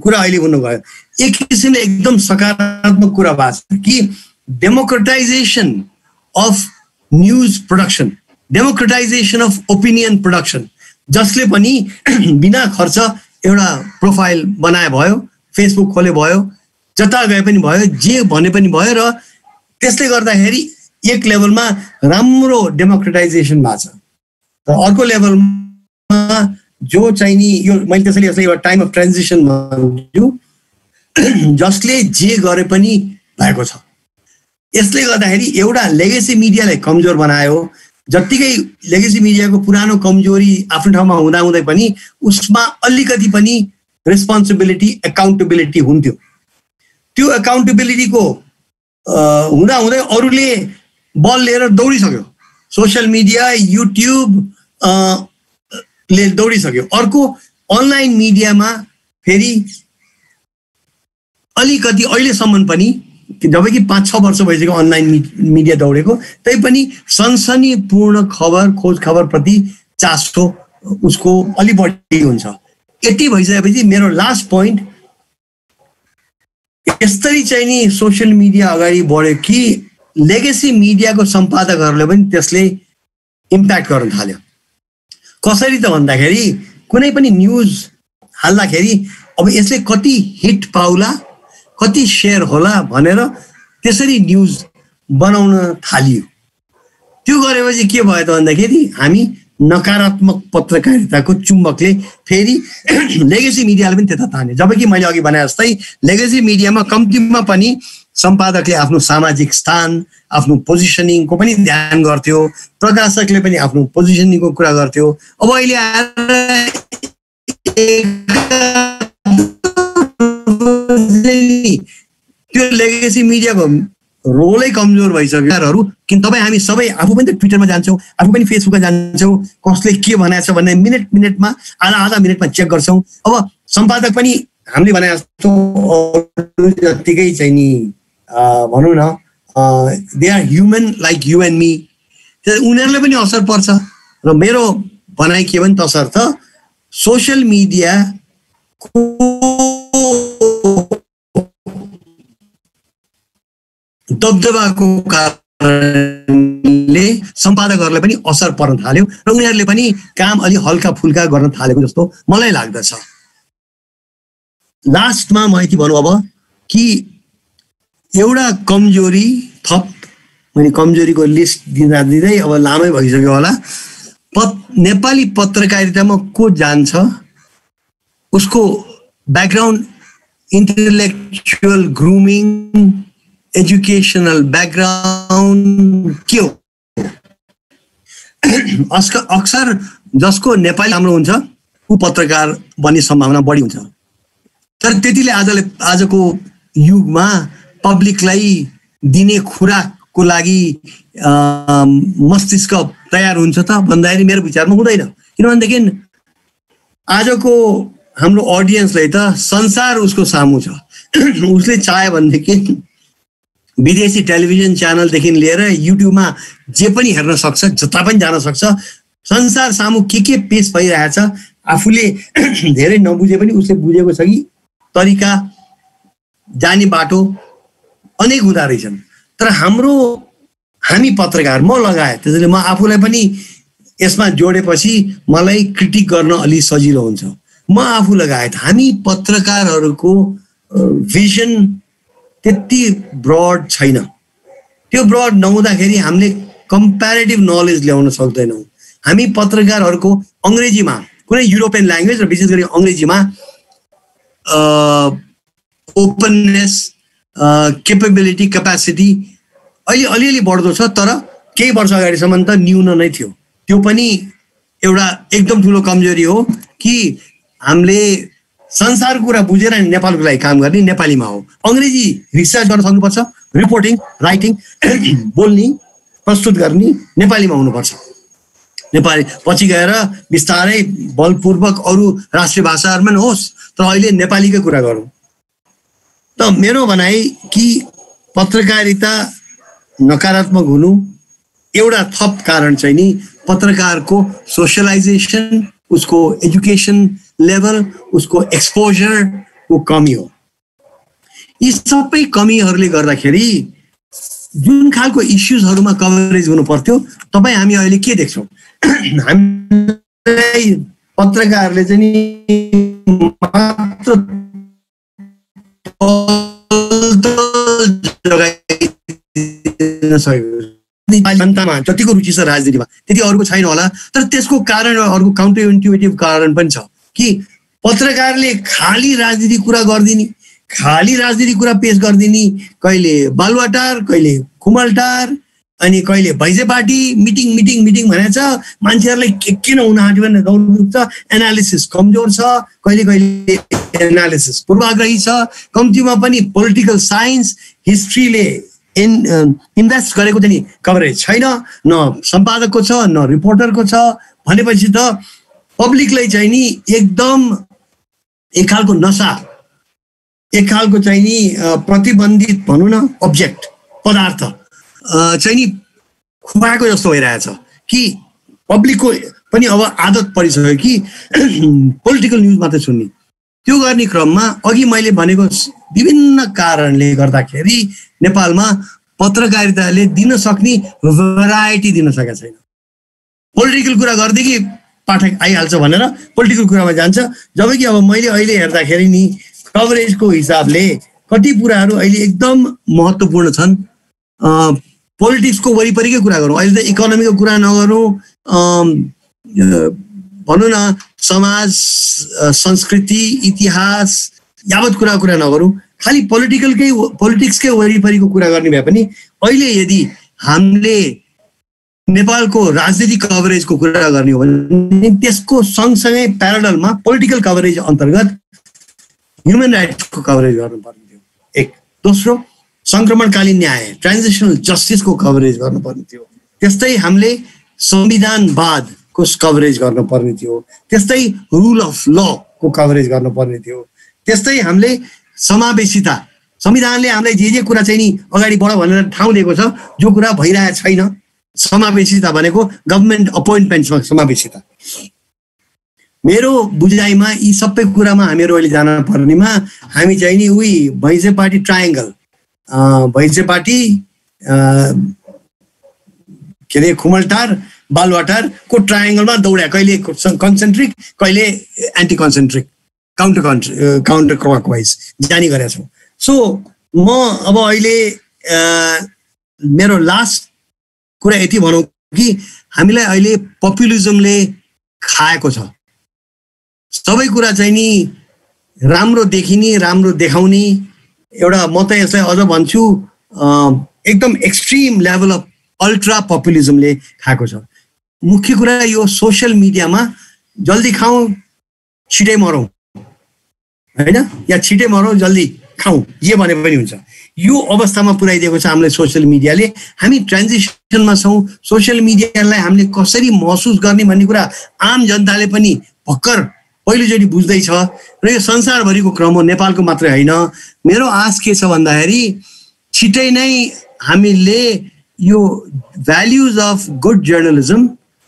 कुरा अहिले भन्नुभयो एक किसिमले एकदम सकारात्मक कुरा भएको छ कि democratization of news production democratization of opinion production जसले पनि बिना खर्च एउटा प्रोफाइल बनाए भयो फेसबुक खोले भयो जता गए पनि भयो जे भने पनि भयो र त्यसले गर्दाखेरि एक लेभलमा राम्रो डेमोक्रेटाइजेसन भएको छ। र अर्को लेभलमा जो चाहिँ नि यो मैले त्यसैले यसलाई एउटा टाइम अफ ट्रान्जिसन भन्छु। जसले जे गरे पनि भएको छ। यसले गर्दाखेरि एउटा लेगेसी मिडियालाई कमजोर बनायो। जत्तिकै लेगेसी मिडियाको पुरानो कमजोरी आफ्नो ठाउँमा हुँदाहुँदै पनि उसमा अलिकति पनि रेस्पोन्सिबिलिटी एकाउन्टेबिलिटी हुन्थ्यो। त्यो एकाउन्टेबिलिटीको हुँदाहुँदै अरूले बल लिएर दौडिसक्यो। सोसियल मिडिया युट्युब ले दौडिसक्यो। अर्को अनलाइन मिडियामा फेरि अलिकति अहिलेसम्म पनि जब कि पाँच छ वर्ष भइसक्यो अनलाइन मिडिया दौडेको तैपनि सनसनीपूर्ण खबर खोज खबरप्रति चासो उसको अलिक बढी हुन्छ। यति भइसकेपछि मेरो लास्ट पोइन्ट यस्तरी चाहिँ नि सोसियल मिडिया अगाडि बढ्यो कि लेगेसी मिडियाको सम्पादकहरूले पनि त्यसले इम्प्याक्ट गर्न थाल्यो। कसरी त भन्दाखेरि कुनै पनि न्युज हाल्दाखेरि अब यसले कति हिट पाउला कति सेयर होला भनेर त्यसरी न्युज बनाउन थालियो। त्यो गरेपछि के भयो त भन्दाखेरि हामी नकारात्मक पत्रकारिताको चुम्बकले फेरि लेगेसी मिडियाले पनि त्यता तान्यो जबकि मैले अघि भने जस्तै लेगेसी मिडियामा कम्तीमा पनि सम्पादकले आफ्नो सामाजिक स्थान आफ्नो पोजिसनिङको पनि ध्यान गर्थ्यो प्रकाशकले पनि आफ्नो पोजिसनिङको कुरा गर्थ्यो। अब अहिले आएर त्यो लेगेसी मिडियाको रोलै कमजोर भइसक्यो। किन तपाईँ हामी सबै आफू पनि त ट्विटरमा जान्छौँ आफू पनि फेसबुकमा जान्छौँ कसले के भनेको छ भन्ने मिनट मिनटमा आधा आधा मिनटमा चेक गर्छौँ। अब सम्पादक पनि हामीले भने जस्तो जत्तिकै चाहिँ नि भनौँ न they are human like you and me उनीहरूलाई पनि असर पर्छ। र मेरो भनाइ के भने तसर्थ सोसियल मिडियाको दबदबाको कारणले सम्पादकहरूलाई पनि असर पर्न थाल्यो र उनीहरूले पनि काम अलि हल्का फुल्का गर्न थालेको जस्तो मलाई लाग्दछ। लास्टमा म यति भनौँ अब कि एउटा कमजोरी थप मैले कमजोरीको लिस्ट दिँदा दिँदै अब लामै भइसक्यो होला। पत् नेपाली पत्रकारितामा को जान्छ? उसको background intellectual grooming educational background के हो? अक्सर जसको नेपाली राम्रो हुन्छ ऊ पत्रकार बन्ने सम्भावना बढी हुन्छ। तर त्यतिले आजले आजको युगमा पब्लिकलाई दिने खुराकको लागि मस्तिष्क तयार हुन्छ त भन्दाखेरि मेरो विचारमा हुँदैन। किनभनेदेखि आजको हाम्रो अडियन्सलाई त संसार उसको सामु छ। उसले चाह्यो भनेदेखि विदेशी टेलिभिजन च्यानलदेखि लिएर युट्युबमा जे पनि हेर्न सक्छ जता पनि जान सक्छ संसार सामु के के पेस भइरहेछ आफूले धेरै नबुझे पनि उसले बुझेको छ कि तरिका जाने बाटो अनेक हुँदो रहेछन्। तर हाम्रो हामी पत्रकार म लगाएँ त्यसैले म आफूलाई पनि यसमा जोडेपछि मलाई क्रिटिक गर्न अलि सजिलो हुन्छ। म आफू लगायत हामी पत्रकारहरूको भिजन त्यति ब्रड छैन। त्यो ब्रड नहुँदाखेरि हामीले कम्पेरिटिभ नलेज ल्याउन सक्दैनौँ। हामी पत्रकारहरूको अङ्ग्रेजीमा कुनै युरोपियन ल्याङ्ग्वेज र विशेष गरी अङ्ग्रेजीमा ओपननेस केपेबिलिटी क्यापासिटी अहिले अलिअलि बढ्दो छ तर केही वर्ष अगाडिसम्म त न्यून नै थियो। त्यो पनि एउटा एकदम ठुलो कमजोरी हो कि हामीले संसारको कुरा बुझेर नेपालको लागि काम गर्ने नेपालीमा हो। अङ्ग्रेजी रिसर्च गर्न सक्नुपर्छ रिपोर्टिङ राइटिङ बोल्ने प्रस्तुत गर्ने नेपालीमा हुनुपर्छ। नेपाली पछि गएर बिस्तारै बलपूर्वक अरू राष्ट्रिय भाषाहरूमा पनि होस् तर अहिले नेपालीकै कुरा गरौँ। त मेरो भनाइ कि पत्रकारिता नकारात्मक हुनु एउटा थप कारण चाहिँ नि पत्रकारको सोसियलाइजेसन उसको एजुकेसन लेभल उसको एक्सपोजरको कमी हो। यी सबै कमीहरूले गर्दाखेरि जुन खालको इस्युजहरूमा कभरेज हुनु पर्थ्यो तपाईँ हामी अहिले के देख्छौँ? हामीलाई पत्रकारले चाहिँ मात्र जनतामा जतिको रुचि छ राजनीतिमा त्यति अरूको छैन होला। तर त्यसको कारण अर्को काउन्टर इन्टिभेटिभ कारण पनि छ। कि पत्रकारले खालि राजनीति कुरा गरिदिने खालि राजनीति कुरा पेस गरिदिने कहिले बालुवाटार कहिले खुमलटार अनि कहिले भैजे पार्टी मिटिङ मिटिङ मिटिङ भनेको छ मान्छेहरूलाई के के नहुन आँट्यो भने दौड दुख्छ एनालिसिस कमजोर छ कहिले कहिले एनालिसिस पूर्वाग्रही छ। कम्तीमा पनि पोलिटिकल साइन्स हिस्ट्रीले इन इन्भेस्ट गरेको चाहिँ कभरेज छैन न सम्पादकको छ न रिपोर्टरको छ भनेपछि त पब्लिकलाई चाहिँ नि एकदम एक खालको नसा एक खालको चाहिँ नि प्रतिबन्धित भनौँ न अब्जेक्ट पदार्थ चाहिँ नि खुवाएको जस्तो भइरहेछ। कि पब्लिकको पनि अब आदत परिसक्यो कि पोलिटिकल न्युज मात्रै सुन्ने। त्यो गर्ने क्रममा अघि मैले भनेको विभिन्न कारणले गर्दाखेरि नेपालमा पत्रकारिताले दिन सक्ने भेराइटी दिन सकेका छैन। पोलिटिकल कुरा गरिदिए कि पाठक आइहाल्छ भनेर पोलिटिकल कुरामा जान्छ। जब कि अब मैले अहिले हेर्दाखेरि नि कभरेजको हिसाबले कति कुराहरू अहिले एकदम महत्त्वपूर्ण छन्। पोलिटिक्सको वरिपरिकै कुरा गरौँ। अहिले त इकोनोमीको कुरा नगरौँ। भनौँ न समाज संस्कृति इतिहास यावत कुरा कुरा नगरौँ। खालि पोलिटिकलकै पोलिटिक्सकै वरिपरिको कुरा गर्ने भए पनि अहिले यदि हामीले नेपालको राजनीतिक कभरेजको कुरा गर्ने हो भने त्यसको सँगसँगै प्याराडलमा पोलिटिकल कभरेज अन्तर्गत ह्युमन राइट्सको कभरेज गर्नुपर्ने थियो। एक। दोस्रो सङ्क्रमणकालीन न्याय ट्रान्जेसनल जस्टिसको कभरेज गर्नुपर्ने थियो। त्यस्तै हामीले संविधानवादको कभरेज गर्नुपर्ने थियो। त्यस्तै रुल अफ लको कभरेज गर्नुपर्ने थियो। त्यस्तै हामीले समावेशिता संविधानले हामीलाई जे जे कुरा चाहिँ नि अगाडि बढ भनेर ठाउँ दिएको छ जो कुरा भइरहेको छैन समावेशिता भनेको गभर्मेन्ट अपोइन्टमेन्टमा समावेशिता। मेरो बुझाइमा यी सबै कुरामा हामीहरू अहिले जान पर्नेमा हामी चाहिँ नि उही भैँसे पार्टी ट्रायङ्गल भैँसे पार्टी के अरे खुमलटार बालुवाटारको ट्रायङ्गलमा दौड्या। कहिले कन्सेन्ट्रिक कहिले anti concentric counter country counter clockwise जाने गरेका छौँ। सो म अब अहिले मेरो लास्ट कुरा यति भनौँ कि हामीलाई अहिले पपुलिजमले खाएको छ। सबै कुरा चाहिँ नि राम्रो देखिने राम्रो देखाउने एउटा म त यसलाई अझ भन्छु एकदम एक्सट्रिम लेभल अफ अल्ट्रा पपुलिजमले खाएको छ। मुख्य कुरा यो सोसियल मिडियामा जल्दी खाउँ छिटै मरौँ। होइन? या छिटै मरौँ जल्दी खाउँ जे भने पनि हुन्छ। यो अवस्थामा पुऱ्याइदिएको छ हामीलाई सोसियल मिडियाले हामी ट्रान्जिसनमा छौँ। सोसियल मिडियालाई हामीले कसरी महसुस गर्ने भन्ने कुरा आम जनताले पनि भर्खर पहिलोचोटि बुझ्दैछ। र यो संसारभरिको क्रम हो नेपालको मात्रै होइन। मेरो आश के छ भन्दाखेरि छिटै नै हामीले यो भ्याल्युज अफ गुड जर्नलिजम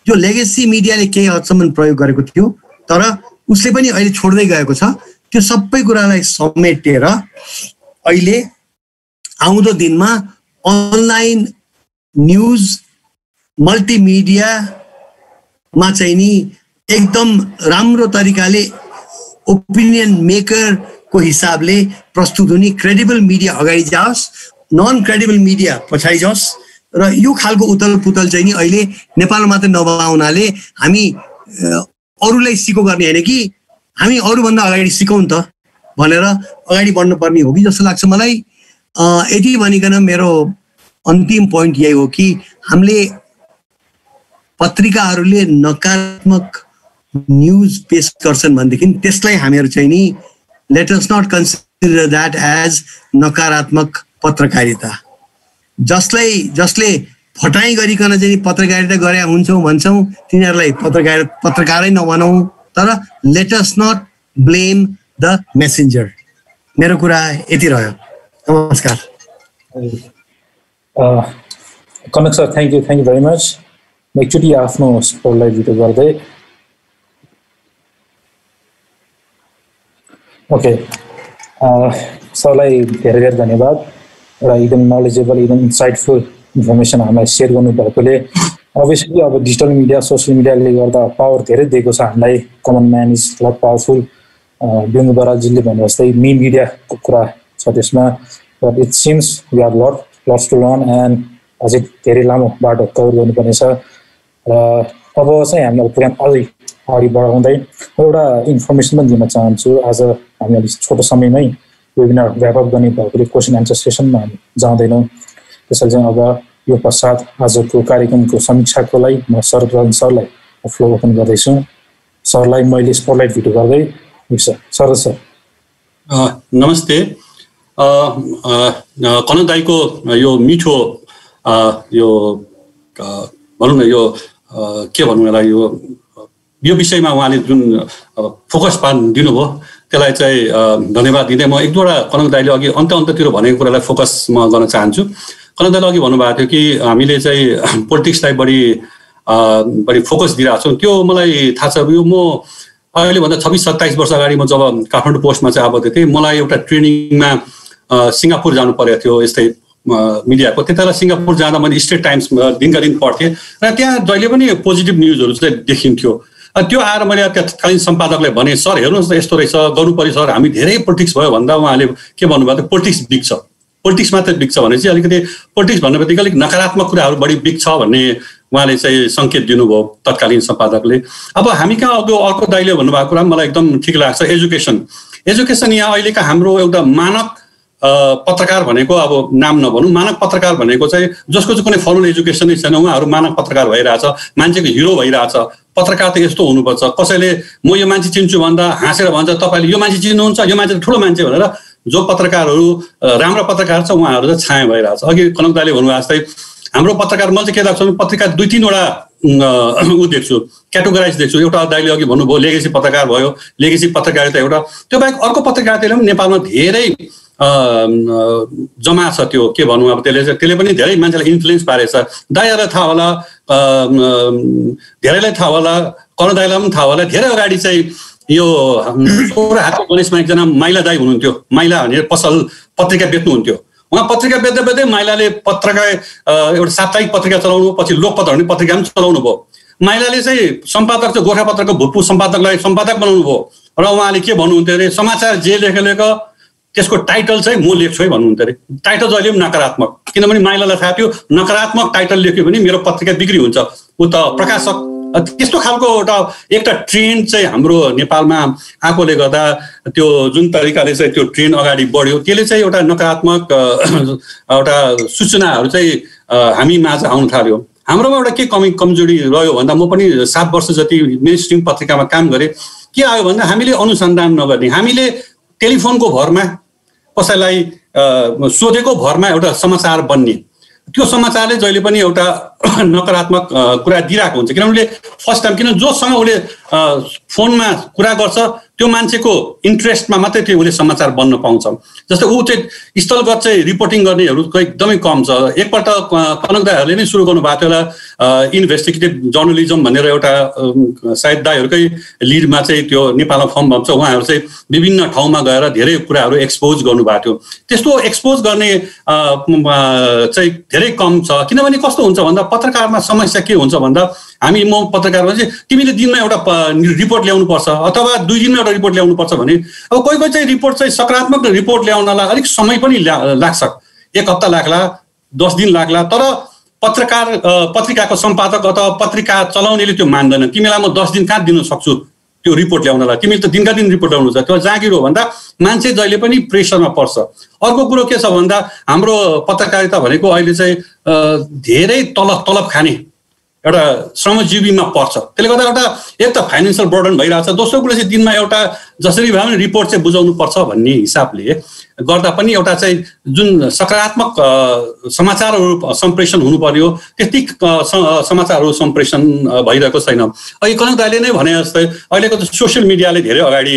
जो लेगेसी मिडियाले केही हदसम्म प्रयोग गरेको थियो तर उसले पनि अहिले छोड्दै गएको छ। त्यो सबै कुरालाई समेटेर अहिले आउँदो दिनमा अनलाइन न्युज मल्टिमिडियामा चाहिँ नि एकदम राम्रो तरिकाले ओपिनियन मेकरको हिसाबले प्रस्तुत हुने क्रेडिबल मिडिया अगाडि जाओस् नन क्रेडिबल मिडिया पछाडि जाओस् र यो खालको उतल पुतल चाहिँ नि अहिले नेपालमा मात्रै नभए हामी अरूलाई सिको गर्ने होइन कि? हामी अरूभन्दा अगाडि सिकौँ त भनेर अगाडि बढ्नुपर्ने हो कि जस्तो लाग्छ मलाई। यति भनिकन मेरो अन्तिम पोइन्ट यही हो कि हामीले पत्रिकाहरूले नकारात्मक न्युज पेस गर्छन् भनेदेखि त्यसलाई हामीहरू चाहिँ नि let's not consider that as नकारात्मक पत्रकारिता। जसलाई जसले फटाइ गरिकन चाहिँ पत्रकारिता गरे हुन्छौँ भन्छौँ तिनीहरूलाई पत्रकार पत्रकारै नभनौँ तर let's not blame the messenger मेरो कुरा यति रह्यो। नमस्कार। Kanak sir thank you thank you very much म एकचोटि आफ्नो स्पोर्टलाई भिडियो गर्दै। ओके सरलाई धेरै धेरै धन्यवाद। एउटा एकदम नलेजेबल एकदम इन्साइटफुल इन्फर्मेसन हामीलाई सेयर गर्नुभएकोले अभियसली अब डिजिटल मिडिया सोसियल मिडियाले गर्दा पावर धेरै दिएको छ हामीलाई। Common man is lot powerful Bingu बराजीले भने जस्तै मि मिडियाको कुरा छ त्यसमा। But it seems we are lot lots to learn and अझै धेरै लामो बाटो कभर गर्नुपर्ने छ र अब चाहिँ हामीले प्रोग्राम अझै अगाडि बढाउँदै एउटा इन्फर्मेसन पनि दिन चाहन्छु। आज हामी अलिक छोटो समयमै वेबिनार व्यापक गर्ने भएकोले क्वेसन एन्सर सेसनमा हामी जाँदैनौँ। त्यसैले चाहिँ अब यो पश्चात आजको कार्यक्रमको समीक्षाको लागि म सर्वप्रथम सरलाई फ्लो ओपन गर्दैछु। सरलाई मैले स्पटलाइट भिडियो गर्दै सर। सर नमस्ते। कनक दाईको यो मिठो यो भनौँ न यो के भनौँ यसलाई यो यो विषयमा उहाँले जुन फोकस पान दिनुभयो त्यसलाई चाहिँ धन्यवाद दिँदै म एक दुईवटा कनक दाईले अघि अन्त अन्ततिर भनेको कुरालाई फोकस म गर्न चाहन्छु। कनक दाईले अघि भन्नुभएको थियो कि हामीले चाहिँ पोलिटिक्सलाई बढी बढी फोकस दिइरहेको छौँ। त्यो मलाई थाहा छ। यो म अहिलेभन्दा छब्बिस सत्ताइस वर्ष अगाडि म जब काठमाडौँ पोस्टमा चाहिँ आबद्ध थिएँ मलाई एउटा ट्रेनिङमा सिङ्गापुर जानु परेको थियो यस्तै मिडियाको। त्यति बेला सिङ्गापुर जाँदा मैले स्टेट टाइम्स दिनका दिन पढ्थेँ। र त्यहाँ जहिले पनि पोजिटिभ न्युजहरू चाहिँ देखिन्थ्यो। त्यो आएर मैले तत्कालीन सम्पादकलाई भने सर हेर्नुहोस् त यस्तो रहेछ गर्नु पऱ्यो सर। हामी धेरै पोलिटिक्स भयो भन्दा उहाँले के भन्नुभयो पोलिटिक्स बिग्छ। पोलिटिक्स मात्रै बिग्छ भने चाहिँ अलिकति पोलिटिक्स भन्ने बित्तिकै अलिक नकारात्मक कुराहरू बढी बिग्छ भन्ने उहाँले चाहिँ सङ्केत दिनुभयो तत्कालीन सम्पादकले। अब हामी कहाँ अब अर्को दाइले भन्नुभएको कुरा मलाई एकदम ठिक लाग्छ। एजुकेसन। एजुकेसन यहाँ अहिलेका हाम्रो एउटा मानक पत्रकार भनेको अब नाम नभनौँ मानक पत्रकार भनेको चाहिँ जसको चाहिँ कुनै फर्मल एजुकेसनै छैन उहाँहरू मानक पत्रकार भइरहेछ मान्छेको हिरो भइरहेछ। पत्रकार त यस्तो हुनुपर्छ। कसैले म यो मान्छे चिन्छु भन्दा हाँसेर भन्छ तपाईँले यो मान्छे चिन्नुहुन्छ यो मान्छे ठुलो मान्छे भनेर जो पत्रकारहरू राम्रो पत्रकार छ उहाँहरू चाहिँ छाया भइरहेछ। अघि कनकदाले भन्नुभएको जस्तै हाम्रो पत्रकार मैले चाहिँ के लाग्छ भने पत्रिका दुई तिनवटा ऊ देख्छु क्याटेगोराइज देख्छु। एउटा दाइले अघि भन्नुभयो लेगेसी पत्रकार भयो लेगेसी पत्रकारिता एउटा त्यो बाहेक अर्को पत्रकारिताले पनि नेपालमा धेरै जमा छ त्यो के भनौँ अब त्यसले त्यसले पनि धेरै मान्छेलाई इन्फ्लुएन्स पारेछ। दाइहरूलाई थाहा होला धेरैलाई थाहा होला कर्ण दाइलाई पनि थाहा होला। धेरै अगाडि चाहिँ यो हातको गणेशमा एकजना माइला दाई हुनुहुन्थ्यो। माइला भनेर पसल पत्रिका बेच्नुहुन्थ्यो। उहाँ पत्रिका बेच्दै बेच्दै माइलाले पत्रिका एउटा साप्ताहिक पत्रिका चलाउनु पछि लोकपत्र भन्ने पत्रिका पनि चलाउनु भयो। माइलाले चाहिँ सम्पादक चाहिँ गोर्खापत्रको भूतपूर्व सम्पादकलाई सम्पादक बनाउनु भयो। र उहाँले के भन्नुहुन्थ्यो अरे समाचार जे लेख लेख त्यसको टाइटल चाहिँ म लेख्छु है भन्नुहुन्थ्यो अरे। टाइटल जहिले पनि नकारात्मक। किनभने माइलालाई थाहा थियो नकारात्मक टाइटल लेख्यो भने मेरो पत्रिका बिक्री हुन्छ। ऊ त प्रकाशक। त्यस्तो खालको एउटा एउटा ट्रेन्ड चाहिँ हाम्रो नेपालमा आएकोले गर्दा त्यो जुन तरिकाले चाहिँ त्यो ट्रेन्ड अगाडि बढ्यो त्यसले चाहिँ एउटा नकारात्मक एउटा सूचनाहरू चाहिँ हामी माझ आउन थाल्यो। हाम्रोमा एउटा के कमी कमजोरी रह्यो भन्दा म पनि सात वर्ष जति मेन स्ट्रिम पत्रिकामा काम गरेँ के आयो भन्दा हामीले अनुसन्धान नगर्ने। हामीले टेलिफोनको भरमा कसैलाई सोधेको भरमा एउटा समाचार बन्ने। त्यो समाचारले जहिले पनि एउटा नकारात्मक कुरा दिइरहेको हुन्छ। किनभने फर्स्ट टाइम किन जोसँग उसले फोनमा कुरा गर्छ त्यो मान्छेको इन्ट्रेस्टमा मात्रै त्यो उसले समाचार बन्न पाउँछ। जस्तै ऊ चाहिँ स्थलगत चाहिँ रिपोर्टिङ गर्नेहरू एकदमै कम छ। एकपल्ट कनक दाईहरूले नै सुरु गर्नुभएको थियो होला। इन्भेस्टिगेटिभ जर्नलिजम भनेर एउटा सायद दाईहरूकै लिडमा चाहिँ त्यो नेपालमा फर्म भएको छ उहाँहरू चाहिँ विभिन्न ठाउँमा गएर धेरै कुराहरू एक्सपोज गर्नुभएको थियो। त्यस्तो एक्सपोज गर्ने चाहिँ धेरै कम छ। किनभने कस्तो हुन्छ भन्दा पत्रकारमा समस्या के हुन्छ भन्दा हामी म पत्रकारमा चाहिँ तिमीले दिनमा एउटा रिपोर्ट ल्याउनुपर्छ अथवा दुई दिनमा एउटा रिपोर्ट ल्याउनुपर्छ भने अब कोही कोही चाहिँ रिपोर्ट चाहिँ सकारात्मक रिपोर्ट ल्याउनलाई अलिक समय पनि लाग्छ। एक हप्ता लाग्ला दस दिन लाग्ला तर पत्रकार पत्रिकाको सम्पादक अथवा पत्रिका चलाउनेले त्यो मान्दैन। तिमीलाई म दस दिन कहाँ दिन सक्छु? त्यो रिपोर्ट ल्याउनलाई तिमीले त दिनका दिन रिपोर्ट ल्याउनु त्यो जागिर हो भन्दा मान्छे जहिले पनि प्रेसरमा पर्छ। अर्को कुरो के छ भन्दा हाम्रो पत्रकारिता भनेको अहिले चाहिँ धेरै तलब तलब खाने। एउटा श्रमजीवीमा पर्छ। त्यसले गर्दा एउटा एक त फाइनेन्सियल बर्डन भइरहेछ दोस्रो कुरो चाहिँ दिनमा एउटा जसरी भए पनि रिपोर्ट चाहिँ बुझाउनु पर्छ भन्ने हिसाबले गर्दा पनि एउटा चाहिँ जुन सकारात्मक समाचारहरू सम्प्रेषण हुनु पर्यो त्यति समाचारहरू सम्प्रेषण भइरहेको छैन। अघि कनक दाईले नै भने जस्तै अहिलेको त सोसियल मिडियाले धेरै अगाडि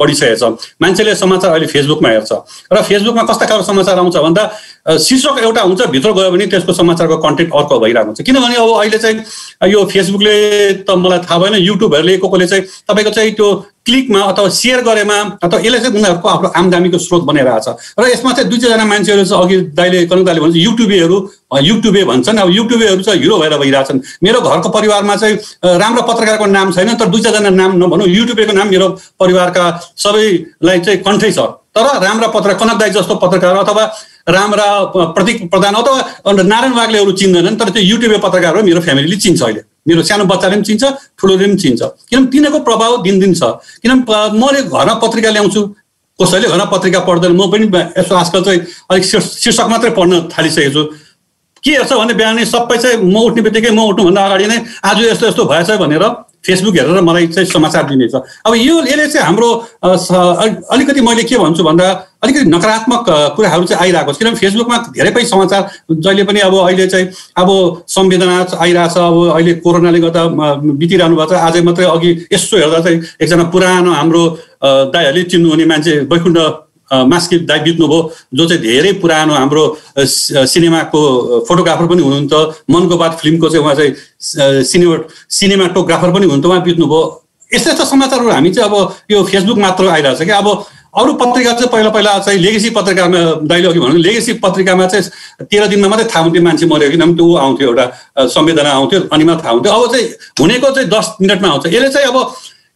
बढिसकेको छ मान्छेले समाचार अहिले फेसबुकमा हेर्छ। र फेसबुकमा कस्ता खालको समाचार आउँछ भन्दा शीर्षक एउटा हुन्छ भित्र गयो भने त्यसको समाचारको कन्टेन्ट अर्को भइरहेको हुन्छ। किनभने अब अहिले चाहिँ यो फेसबुकले त मलाई थाहा भएन युट्युबहरूले को कोले चाहिँ तपाईँको चाहिँ त्यो क्लिकमा अथवा सेयर गरेमा अथवा यसले चाहिँ उनीहरूको आफ्नो आमदामीको स्रोत बनिरहेछ र यसमा चाहिँ दुई चारजना मान्छेहरू चाहिँ अघि दाइले कनु दाइले भन्छ युट्युबेहरू युट्युबे भन्छन्। अब युट्युबेहरू चाहिँ हिरो भएर भइरहेछन्। मेरो घरको परिवारमा चाहिँ राम्रो पत्रकारको नाम छैन तर दुई चारजना नाम नभनौँ युट्युबेको नाम मेरो परिवारका सबैलाई चाहिँ कन्ठै छ। तर राम्रा पत्र कनक दाई जस्तो पत्रकार अथवा राम्रा प्रतीक प्रधान अथवा नारायण वाग्लेहरू चिन्दैनन् तर त्यो युट्युबे पत्रकारहरू मेरो फ्यामिलीले चिन्छ अहिले। मेरो सानो बच्चाले पनि चिन्छ ठुलोले पनि चिन्छ। किनभने तिनीहरूको प्रभाव दिनदिन छ। किनभने मैले घरमा पत्रिका ल्याउँछु। कसैले घरमा पत्रिका पढ्दैन म पनि यसो आजकल चाहिँ अलिक शीर्षक मात्रै पढ्न थालिसकेको छु। के हेर्छ भने बिहानै सबै चाहिँ म उठ्ने बित्तिकै म उठ्नुभन्दा अगाडि नै आज यस्तो यस्तो भएछ भनेर फेसबुक हेरेर मलाई चाहिँ समाचार दिनेछ। अब यो यसले चाहिँ हाम्रो अलिकति मैले के भन्छु भन्दा अलिकति नकारात्मक कुराहरू चाहिँ आइरहेको छ। किनभने फेसबुकमा धेरै समाचार जहिले पनि अब अहिले चाहिँ अब संवेदना आइरहेछ। अब अहिले कोरोनाले गर्दा बितिरहनु भएको छ। आजै मात्रै अघि यसो हेर्दा चाहिँ एकजना पुरानो हाम्रो दाईहरूले चिन्नुहुने मान्छे वैकुण्ठ मास्की दाई बित्नुभयो जो चाहिँ धेरै पुरानो हाम्रो सिनेमाको फोटोग्राफर पनि हुनुहुन्छ। मनको बात फिल्मको चाहिँ उहाँ चाहिँ सिनेमा सिनेमाटोग्राफर पनि हुनुहुन्थ्यो उहाँ बित्नुभयो यस्तो यस्तो समाचारहरू हामी चाहिँ अब यो फेसबुक मात्र आइरहेको छ कि अब अरू पत्रिका चाहिँ पहिला पहिला चाहिँ लेगेसी पत्रिकामा दाइले अघि भन्नु लेगेसी पत्रिकामा चाहिँ तेह्र दिनमा मात्रै थाहा हुन्थ्यो मान्छे मऱ्यो किनभने त्यो आउँथ्यो एउटा संवेदना आउँथ्यो अनि मात्र थाहा हुन्थ्यो। अब चाहिँ हुनेको चाहिँ दस मिनटमा आउँछ। यसले चाहिँ अब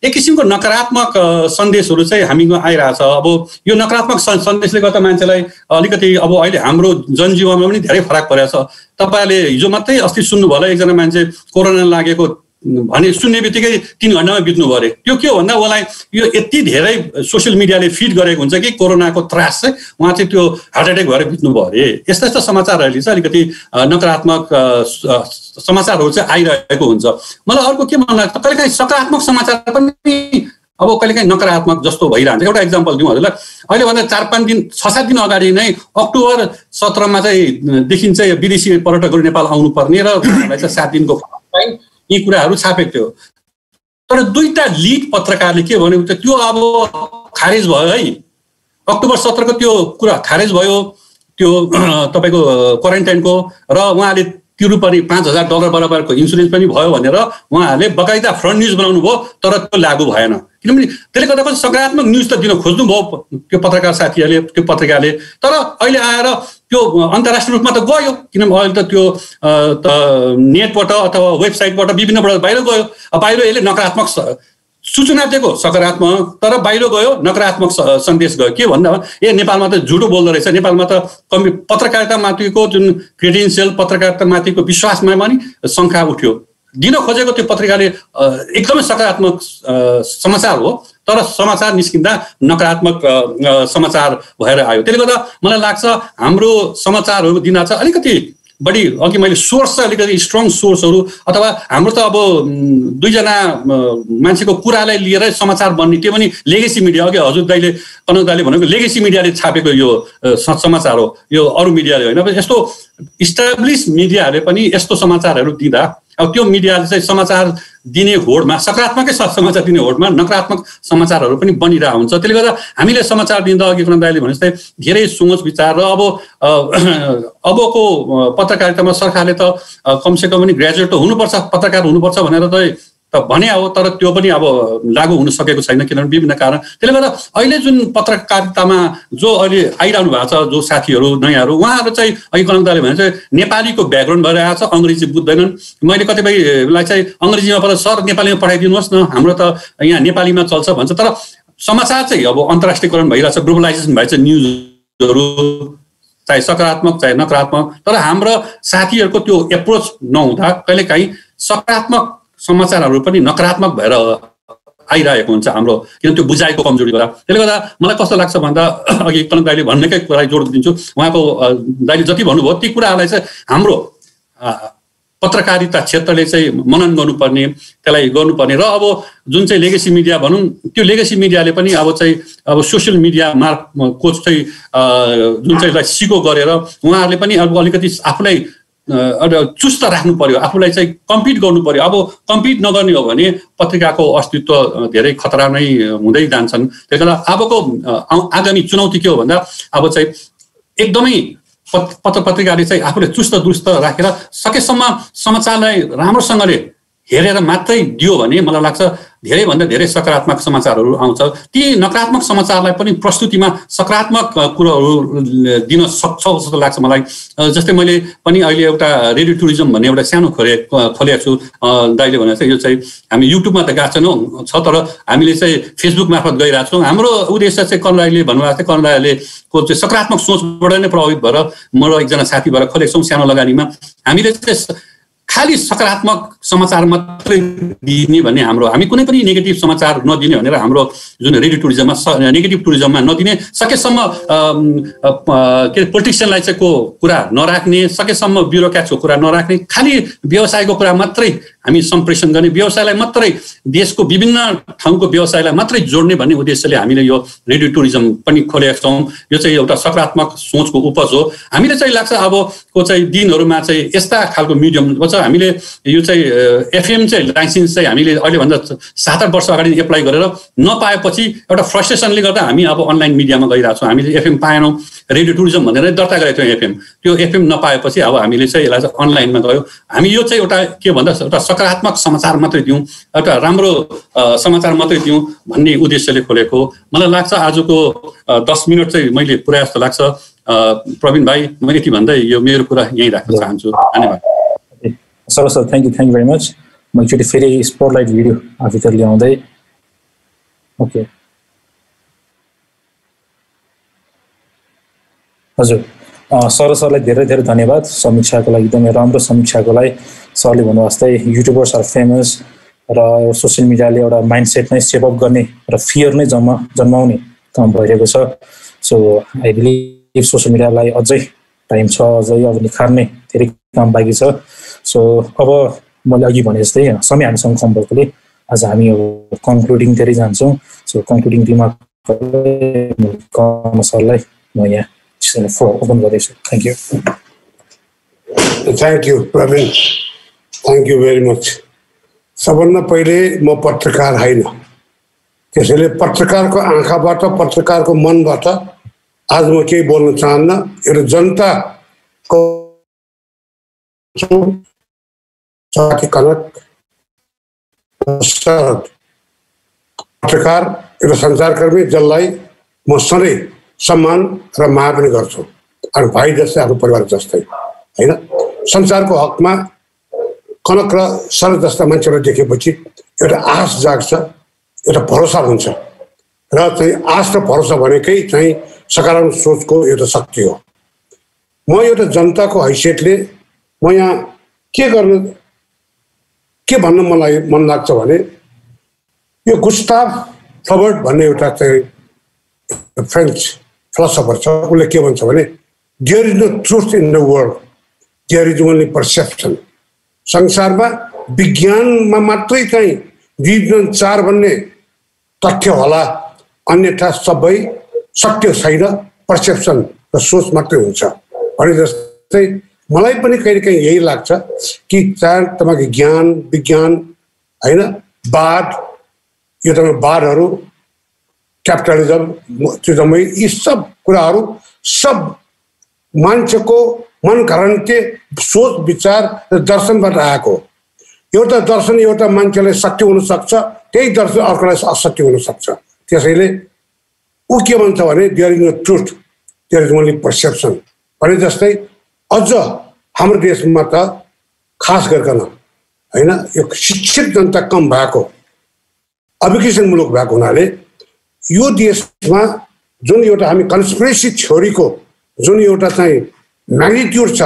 एक किसिमको नकारात्मक सन्देशहरू चाहिँ हामीमा आइरहेछ। अब यो नकारात्मक सन्देशले गर्दा मान्छेलाई अलिकति अब अहिले हाम्रो जनजीवनमा पनि धेरै फरक परेको छ तपाईँहरूले हिजो मात्रै अस्ति सुन्नुभयो एकजना मान्छे कोरोना लागेको भने सुन्ने बित्तिकै तिन घन्टामा बित्नु पऱ्यो। त्यो के हो भन्दा उसलाई यो यति धेरै सोसियल मिडियाले फिड गरेको हुन्छ कि कोरोनाको त्रास चाहिँ उहाँ चाहिँ त्यो हार्ट एट्याक भएर बित्नु भयो अरे यस्ता यस्ता समाचारहरूले चाहिँ अलिकति नकारात्मक समाचारहरू चाहिँ आइरहेको हुन्छ। मलाई अर्को के मन लाग्छ कहिलेकाहीँ सकारात्मक समाचार पनि अब कहिलेकाहीँ नकारात्मक जस्तो भइरहन्छ। एउटा इक्जाम्पल दिउँ हजुरलाई। अहिले भन्दा चार पाँच दिन छ सात दिन अगाडि नै अक्टोबर सत्रमा चाहिँ देखि चाहिँ विदेशी पर्यटकहरू नेपाल आउनुपर्ने र चाहिँ सात दिनको यी कुराहरू छापेको थियो। तर दुईवटा लिड पत्रकारले के भनेको थियो त्यो अब खारेज भयो है। अक्टोबर सत्रको त्यो कुरा खारेज भयो त्यो तपाईँको क्वारेन्टाइनको र उहाँले तिर्नुपर्ने पाँच हजार डलर बराबरको इन्सुरेन्स पनि भयो भनेर उहाँहरूले बकाइदा फ्रन्ट न्युज बनाउनु भयो तर त्यो लागु भएन। किनभने त्यसले गर्दा पनि सकारात्मक न्युज त दिन खोज्नु भयो त्यो पत्रकार साथीहरूले त्यो पत्रिकाले। तर अहिले आएर त्यो अन्तर्राष्ट्रिय रूपमा त गयो किनभने अहिले त त्यो नेटबाट अथवा वेबसाइटबाट विभिन्नबाट बाहिर गयो। बाहिर यसले नकारात्मक सूचना दिएको सकारात्मक तर बाहिर गयो नकारात्मक सन्देश गयो। के भन्दा ए नेपालमा त झुटो बोल्दो रहेछ। नेपालमा त कमि पत्रकारितामाथिको जुन क्रेडेन्सियल पत्रकारितामाथिको विश्वासमा पनि शङ्का उठ्यो। दिन खोजेको त्यो पत्रिकाले एकदमै सकारात्मक समाचार हो। तर समाचार निस्किँदा नकारात्मक समाचार भएर आयो। त्यसले गर्दा मलाई लाग्छ हाम्रो समाचारहरू दिन चाहिँ अलिकति बढी अघि मैले सोर्स चाहिँ अलिकति स्ट्रङ सोर्सहरू अथवा हाम्रो त अब दुईजना मान्छेको कुरालाई लिएर समाचार बन्ने त्यो पनि लेगेसी मिडिया अघि हजुर दाइले कनक दाइले भनेको लेगेसी मिडियाले छापेको यो समाचार हो। यो अरू मिडियाले होइन। यस्तो इस्टाब्लिस मिडियाहरूले पनि यस्तो समाचारहरू दिँदा अब त्यो मिडियाले चाहिँ समाचार दिने होडमा सकारात्मकै समाचार दिने होडमा नकारात्मक समाचारहरू पनि बनिरहेको हुन्छ। त्यसले गर्दा हामीले समाचार दिँदा अघि कुन दाइले भने जस्तै धेरै सोच विचार र अब अबको पत्रकारितामा सरकारले त कमसेकम पनि ग्रेजुएट त हुनुपर्छ पत्रकार हुनुपर्छ भनेर चाहिँ भने हो तर त्यो पनि अब लागु हुन सकेको छैन किनभने विभिन्न कारण। त्यसले गर्दा अहिले जुन पत्रकारितामा जो अहिले आइरहनु भएको छ जो साथीहरू नयाँहरू उहाँहरू चाहिँ अघि कलङ्काले भने चाहिँ नेपालीको ब्याकग्राउन्ड भएर छ अङ्ग्रेजी बुझ्दैनन्। मैले कतिपयलाई चाहिँ अङ्ग्रेजीमा पर सर नेपालीमा पठाइदिनुहोस् न हाम्रो त यहाँ नेपालीमा चल्छ भन्छ। तर समाचार चाहिँ अब अन्तर्राष्ट्रियकरण भइरहेछ ग्लोबलाइजेसन भएछ न्युजहरू चाहे सकारात्मक चाहे नकारात्मक। तर हाम्रो साथीहरूको त्यो एप्रोच नहुँदा कहिलेकाहीँ सकारात्मक समाचारहरू पनि नकारात्मक भएर आइरहेको हुन्छ हाम्रो किन त्यो बुझाइको कमजोरी गर्दा। त्यसले गर्दा मलाई कस्तो लाग्छ भन्दा अघि कनक दाइले भन्नेकै कुरा जोड दिन्छु। उहाँको दाइले जति भन्नुभयो ती कुराहरूलाई चाहिँ हाम्रो पत्रकारिता क्षेत्रले चाहिँ मनन गर्नुपर्ने त्यसलाई गर्नुपर्ने। र अब जुन चाहिँ लेगेसी मिडिया भनौँ त्यो लेगेसी मिडियाले पनि अब चाहिँ अब सोसियल मिडिया मार्फको चाहिँ जुन चाहिँ सिको गरेर उहाँहरूले पनि अब अलिकति आफूलाई चुस्त राख्नु पर्यो। आफूलाई चाहिँ कम्पिट गर्नु पर्यो। अब कम्पिट नगर्ने हो भने पत्रिकाको अस्तित्व धेरै खतरा नै हुँदै जान्छन्। त्यही कारण अबको आगामी चुनौती के हो भन्दा अब चाहिँ एकदमै पत्र पत्रिकाले चाहिँ आफूले चुस्त दुस्त राखेर सकेसम्म समाचारलाई राम्रोसँगले हेरेर मात्रै दियो भने मलाई लाग्छ धेरैभन्दा धेरै सकारात्मक समाचारहरू आउँछ। ती नकारात्मक समाचारलाई पनि प्रस्तुतिमा सकारात्मक कुरोहरू दिन सक्छ जस्तो लाग्छ मलाई। जस्तै मैले पनि अहिले एउटा रेडियो टुरिज्म भन्ने एउटा सानो खोले खोलेको छु। दाइले भने चाहिँ यो चाहिँ हामी युट्युबमा त गएको छैनौँ छ तर हामीले चाहिँ फेसबुक मार्फत गइरहेको छौँ। हाम्रो उद्देश्य चाहिँ कर्ण भन्नुभएको थियो कर्ण को चाहिँ सकारात्मक सोचबाट नै प्रभावित भएर म र एकजना साथी भएर खोलेको छौँ सानो लगानीमा। हामीले चाहिँ खालि सकारात्मक समाचार मात्रै दिने भन्ने हाम्रो हामी कुनै पनि नेगेटिभ समाचार नदिने भनेर हाम्रो जुन रेडियो टुरिज्ममा नेगेटिभ टुरिज्ममा नदिने सकेसम्म के अरे पोलिटिसियनलाई चाहिँ को कुरा नराख्ने सकेसम्म ब्युरोक्राटको कुरा नराख्ने खालि व्यवसायको कुरा मात्रै हामी सम्प्रेषण गर्ने व्यवसायलाई मात्रै देशको विभिन्न ठाउँको व्यवसायलाई मात्रै जोड्ने भन्ने उद्देश्यले हामीले यो रेडियो टुरिज्म पनि खोलेका छौँ। यो चाहिँ एउटा सकारात्मक सोचको उपज हो। हामीले चाहिँ लाग्छ अबको चाहिँ दिनहरूमा चाहिँ यस्ता खालको मिडियम हामीले यो चाहिँ एफएम चाहिँ लाइसेन्स चाहिँ हामीले अहिलेभन्दा सात आठ वर्ष अगाडि एप्लाई गरेर नपाएपछि एउटा फ्रस्ट्रेसनले गर्दा हामी अब अनलाइन मिडियामा गइरहेको छौँ। हामीले एफएम पाएनौँ। रेडियो टुरिज्म भनेर दर्ता गरेको थियौँ एफएम। त्यो एफएम नपाएपछि अब हामीले चाहिँ यसलाई चाहिँ अनलाइनमा गयो। हामी यो चाहिँ एउटा के भन्दा एउटा सकारात्मक समाचार मात्रै दिउँ एउटा राम्रो समाचार मात्रै दिउँ भन्ने उद्देश्यले खोलेको। मलाई लाग्छ आजको दस मिनट चाहिँ मैले पुरा जस्तो लाग्छ। प्रवीण भाइ म यति भन्दै यो मेरो कुरा यहीँ राख्न चाहन्छु। धन्यवाद। Sir sir thank you thank you very much म एकचोटि फेरि स्पोर्टलाइट भिडियो भित्र ल्याउँदै ओके हजुर। सर सरलाई धेरै धेरै धन्यवाद समीक्षाको लागि एकदमै राम्रो समीक्षाको लागि। सरले भन्नु जस्तै युट्युबर्स आर फेमस र सोसियल मिडियाले एउटा माइन्ड सेट नै सेपअप गर्ने र फियर नै जम्मा जन्माउने काम भइरहेको छ। सो आई बिलिभ सोसियल मिडियालाई अझै टाइम छ अझै अब निखार्ने धेरै काम बाँकी छ। सो अब मैले अघि भने जस्तै समय हामीसँग कम भएकोले आज हामी अब कन्क्लुडिङतिरै जान्छौँ। सो कन्क्लुडिङ रिमार्क सरलाई म यहाँ ओपन गर्दैछु thank you thank you Praveen thank you very much सबभन्दा पहिले म पत्रकार होइन। त्यसैले पत्रकारको आँखाबाट पत्रकारको मनबाट आज म केही बोल्न चाहन्न। एउटा जनताको कनक पत्रकार एउटा सञ्चारकर्मी जसलाई म सधैँ सम्मान र माया पनि गर्छु। अनि भाइ जस्तै आफ्नो परिवार जस्तै। होइन? संसारको हकमा कनक र सर जस्ता मान्छेलाई देखेपछि एउटा आश जाग्छ एउटा भरोसा हुन्छ। र चाहिँ आश र भरोसा भनेकै चाहिँ सकारात्मक सोचको एउटा शक्ति हो। म एउटा जनताको हैसियतले म यहाँ के गर्नु के भन्न मलाई मन लाग्छ भने यो गुस्ताफ फ्लबर्ट भन्ने एउटा चाहिँ फ्रेन्च फिलोसफर छ उसले के भन्छ भने there is no truth in the world there is only perception संसारमा विज्ञानमा मात्रै चाहिँ जीवन चार भन्ने तथ्य होला। अन्यथा सबै सत्य छैन पर्सेप्सन र सोच मात्रै हुन्छ। भने जस्तै मलाई पनि कहिले काहीँ यही लाग्छ कि चाहे तपाईँको ज्ञान विज्ञान होइन बाढ यो तपाईँ बाढहरू क्यापिटलिजम यी सब कुराहरू सब मान्छेको मन घरन्ते सोच विचार र दर्शनबाट आएको एउटा दर्शन एउटा मान्छेलाई सत्य हुनसक्छ त्यही दर्शन अर्कोलाई असत्य हुनसक्छ। त्यसैले ऊ के भन्छ भने there is no truth there is only perception भने जस्तै अझ हाम्रो देशमा त खास गरिकन होइन यो शिक्षित जनता कम भएको अभिकेसनमूलक भएको हुनाले यो देशमा जुन एउटा हामी कन्सपिरेसी थ्योरीको जुन एउटा चाहिँ म्याग्निट्युड छ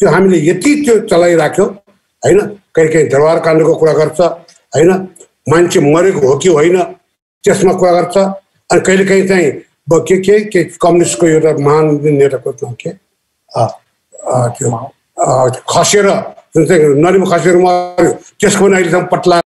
त्यो हामीले यति त्यो चलाइराख्यो होइन? कहीँ कहीँ दरबार काण्डको कुरा गर्छ होइन? मान्छे मरेको हो कि होइन त्यसमा कुरा गर्छ अनि कहिलेकाहीँ चाहिँ के के के कम्युनिस्टको एउटा महान नेताको के? त्यो खसेर जुन चाहिँ नदीमा खसेर मऱ्यो त्यसको पनि अहिलेसम्म पत्ला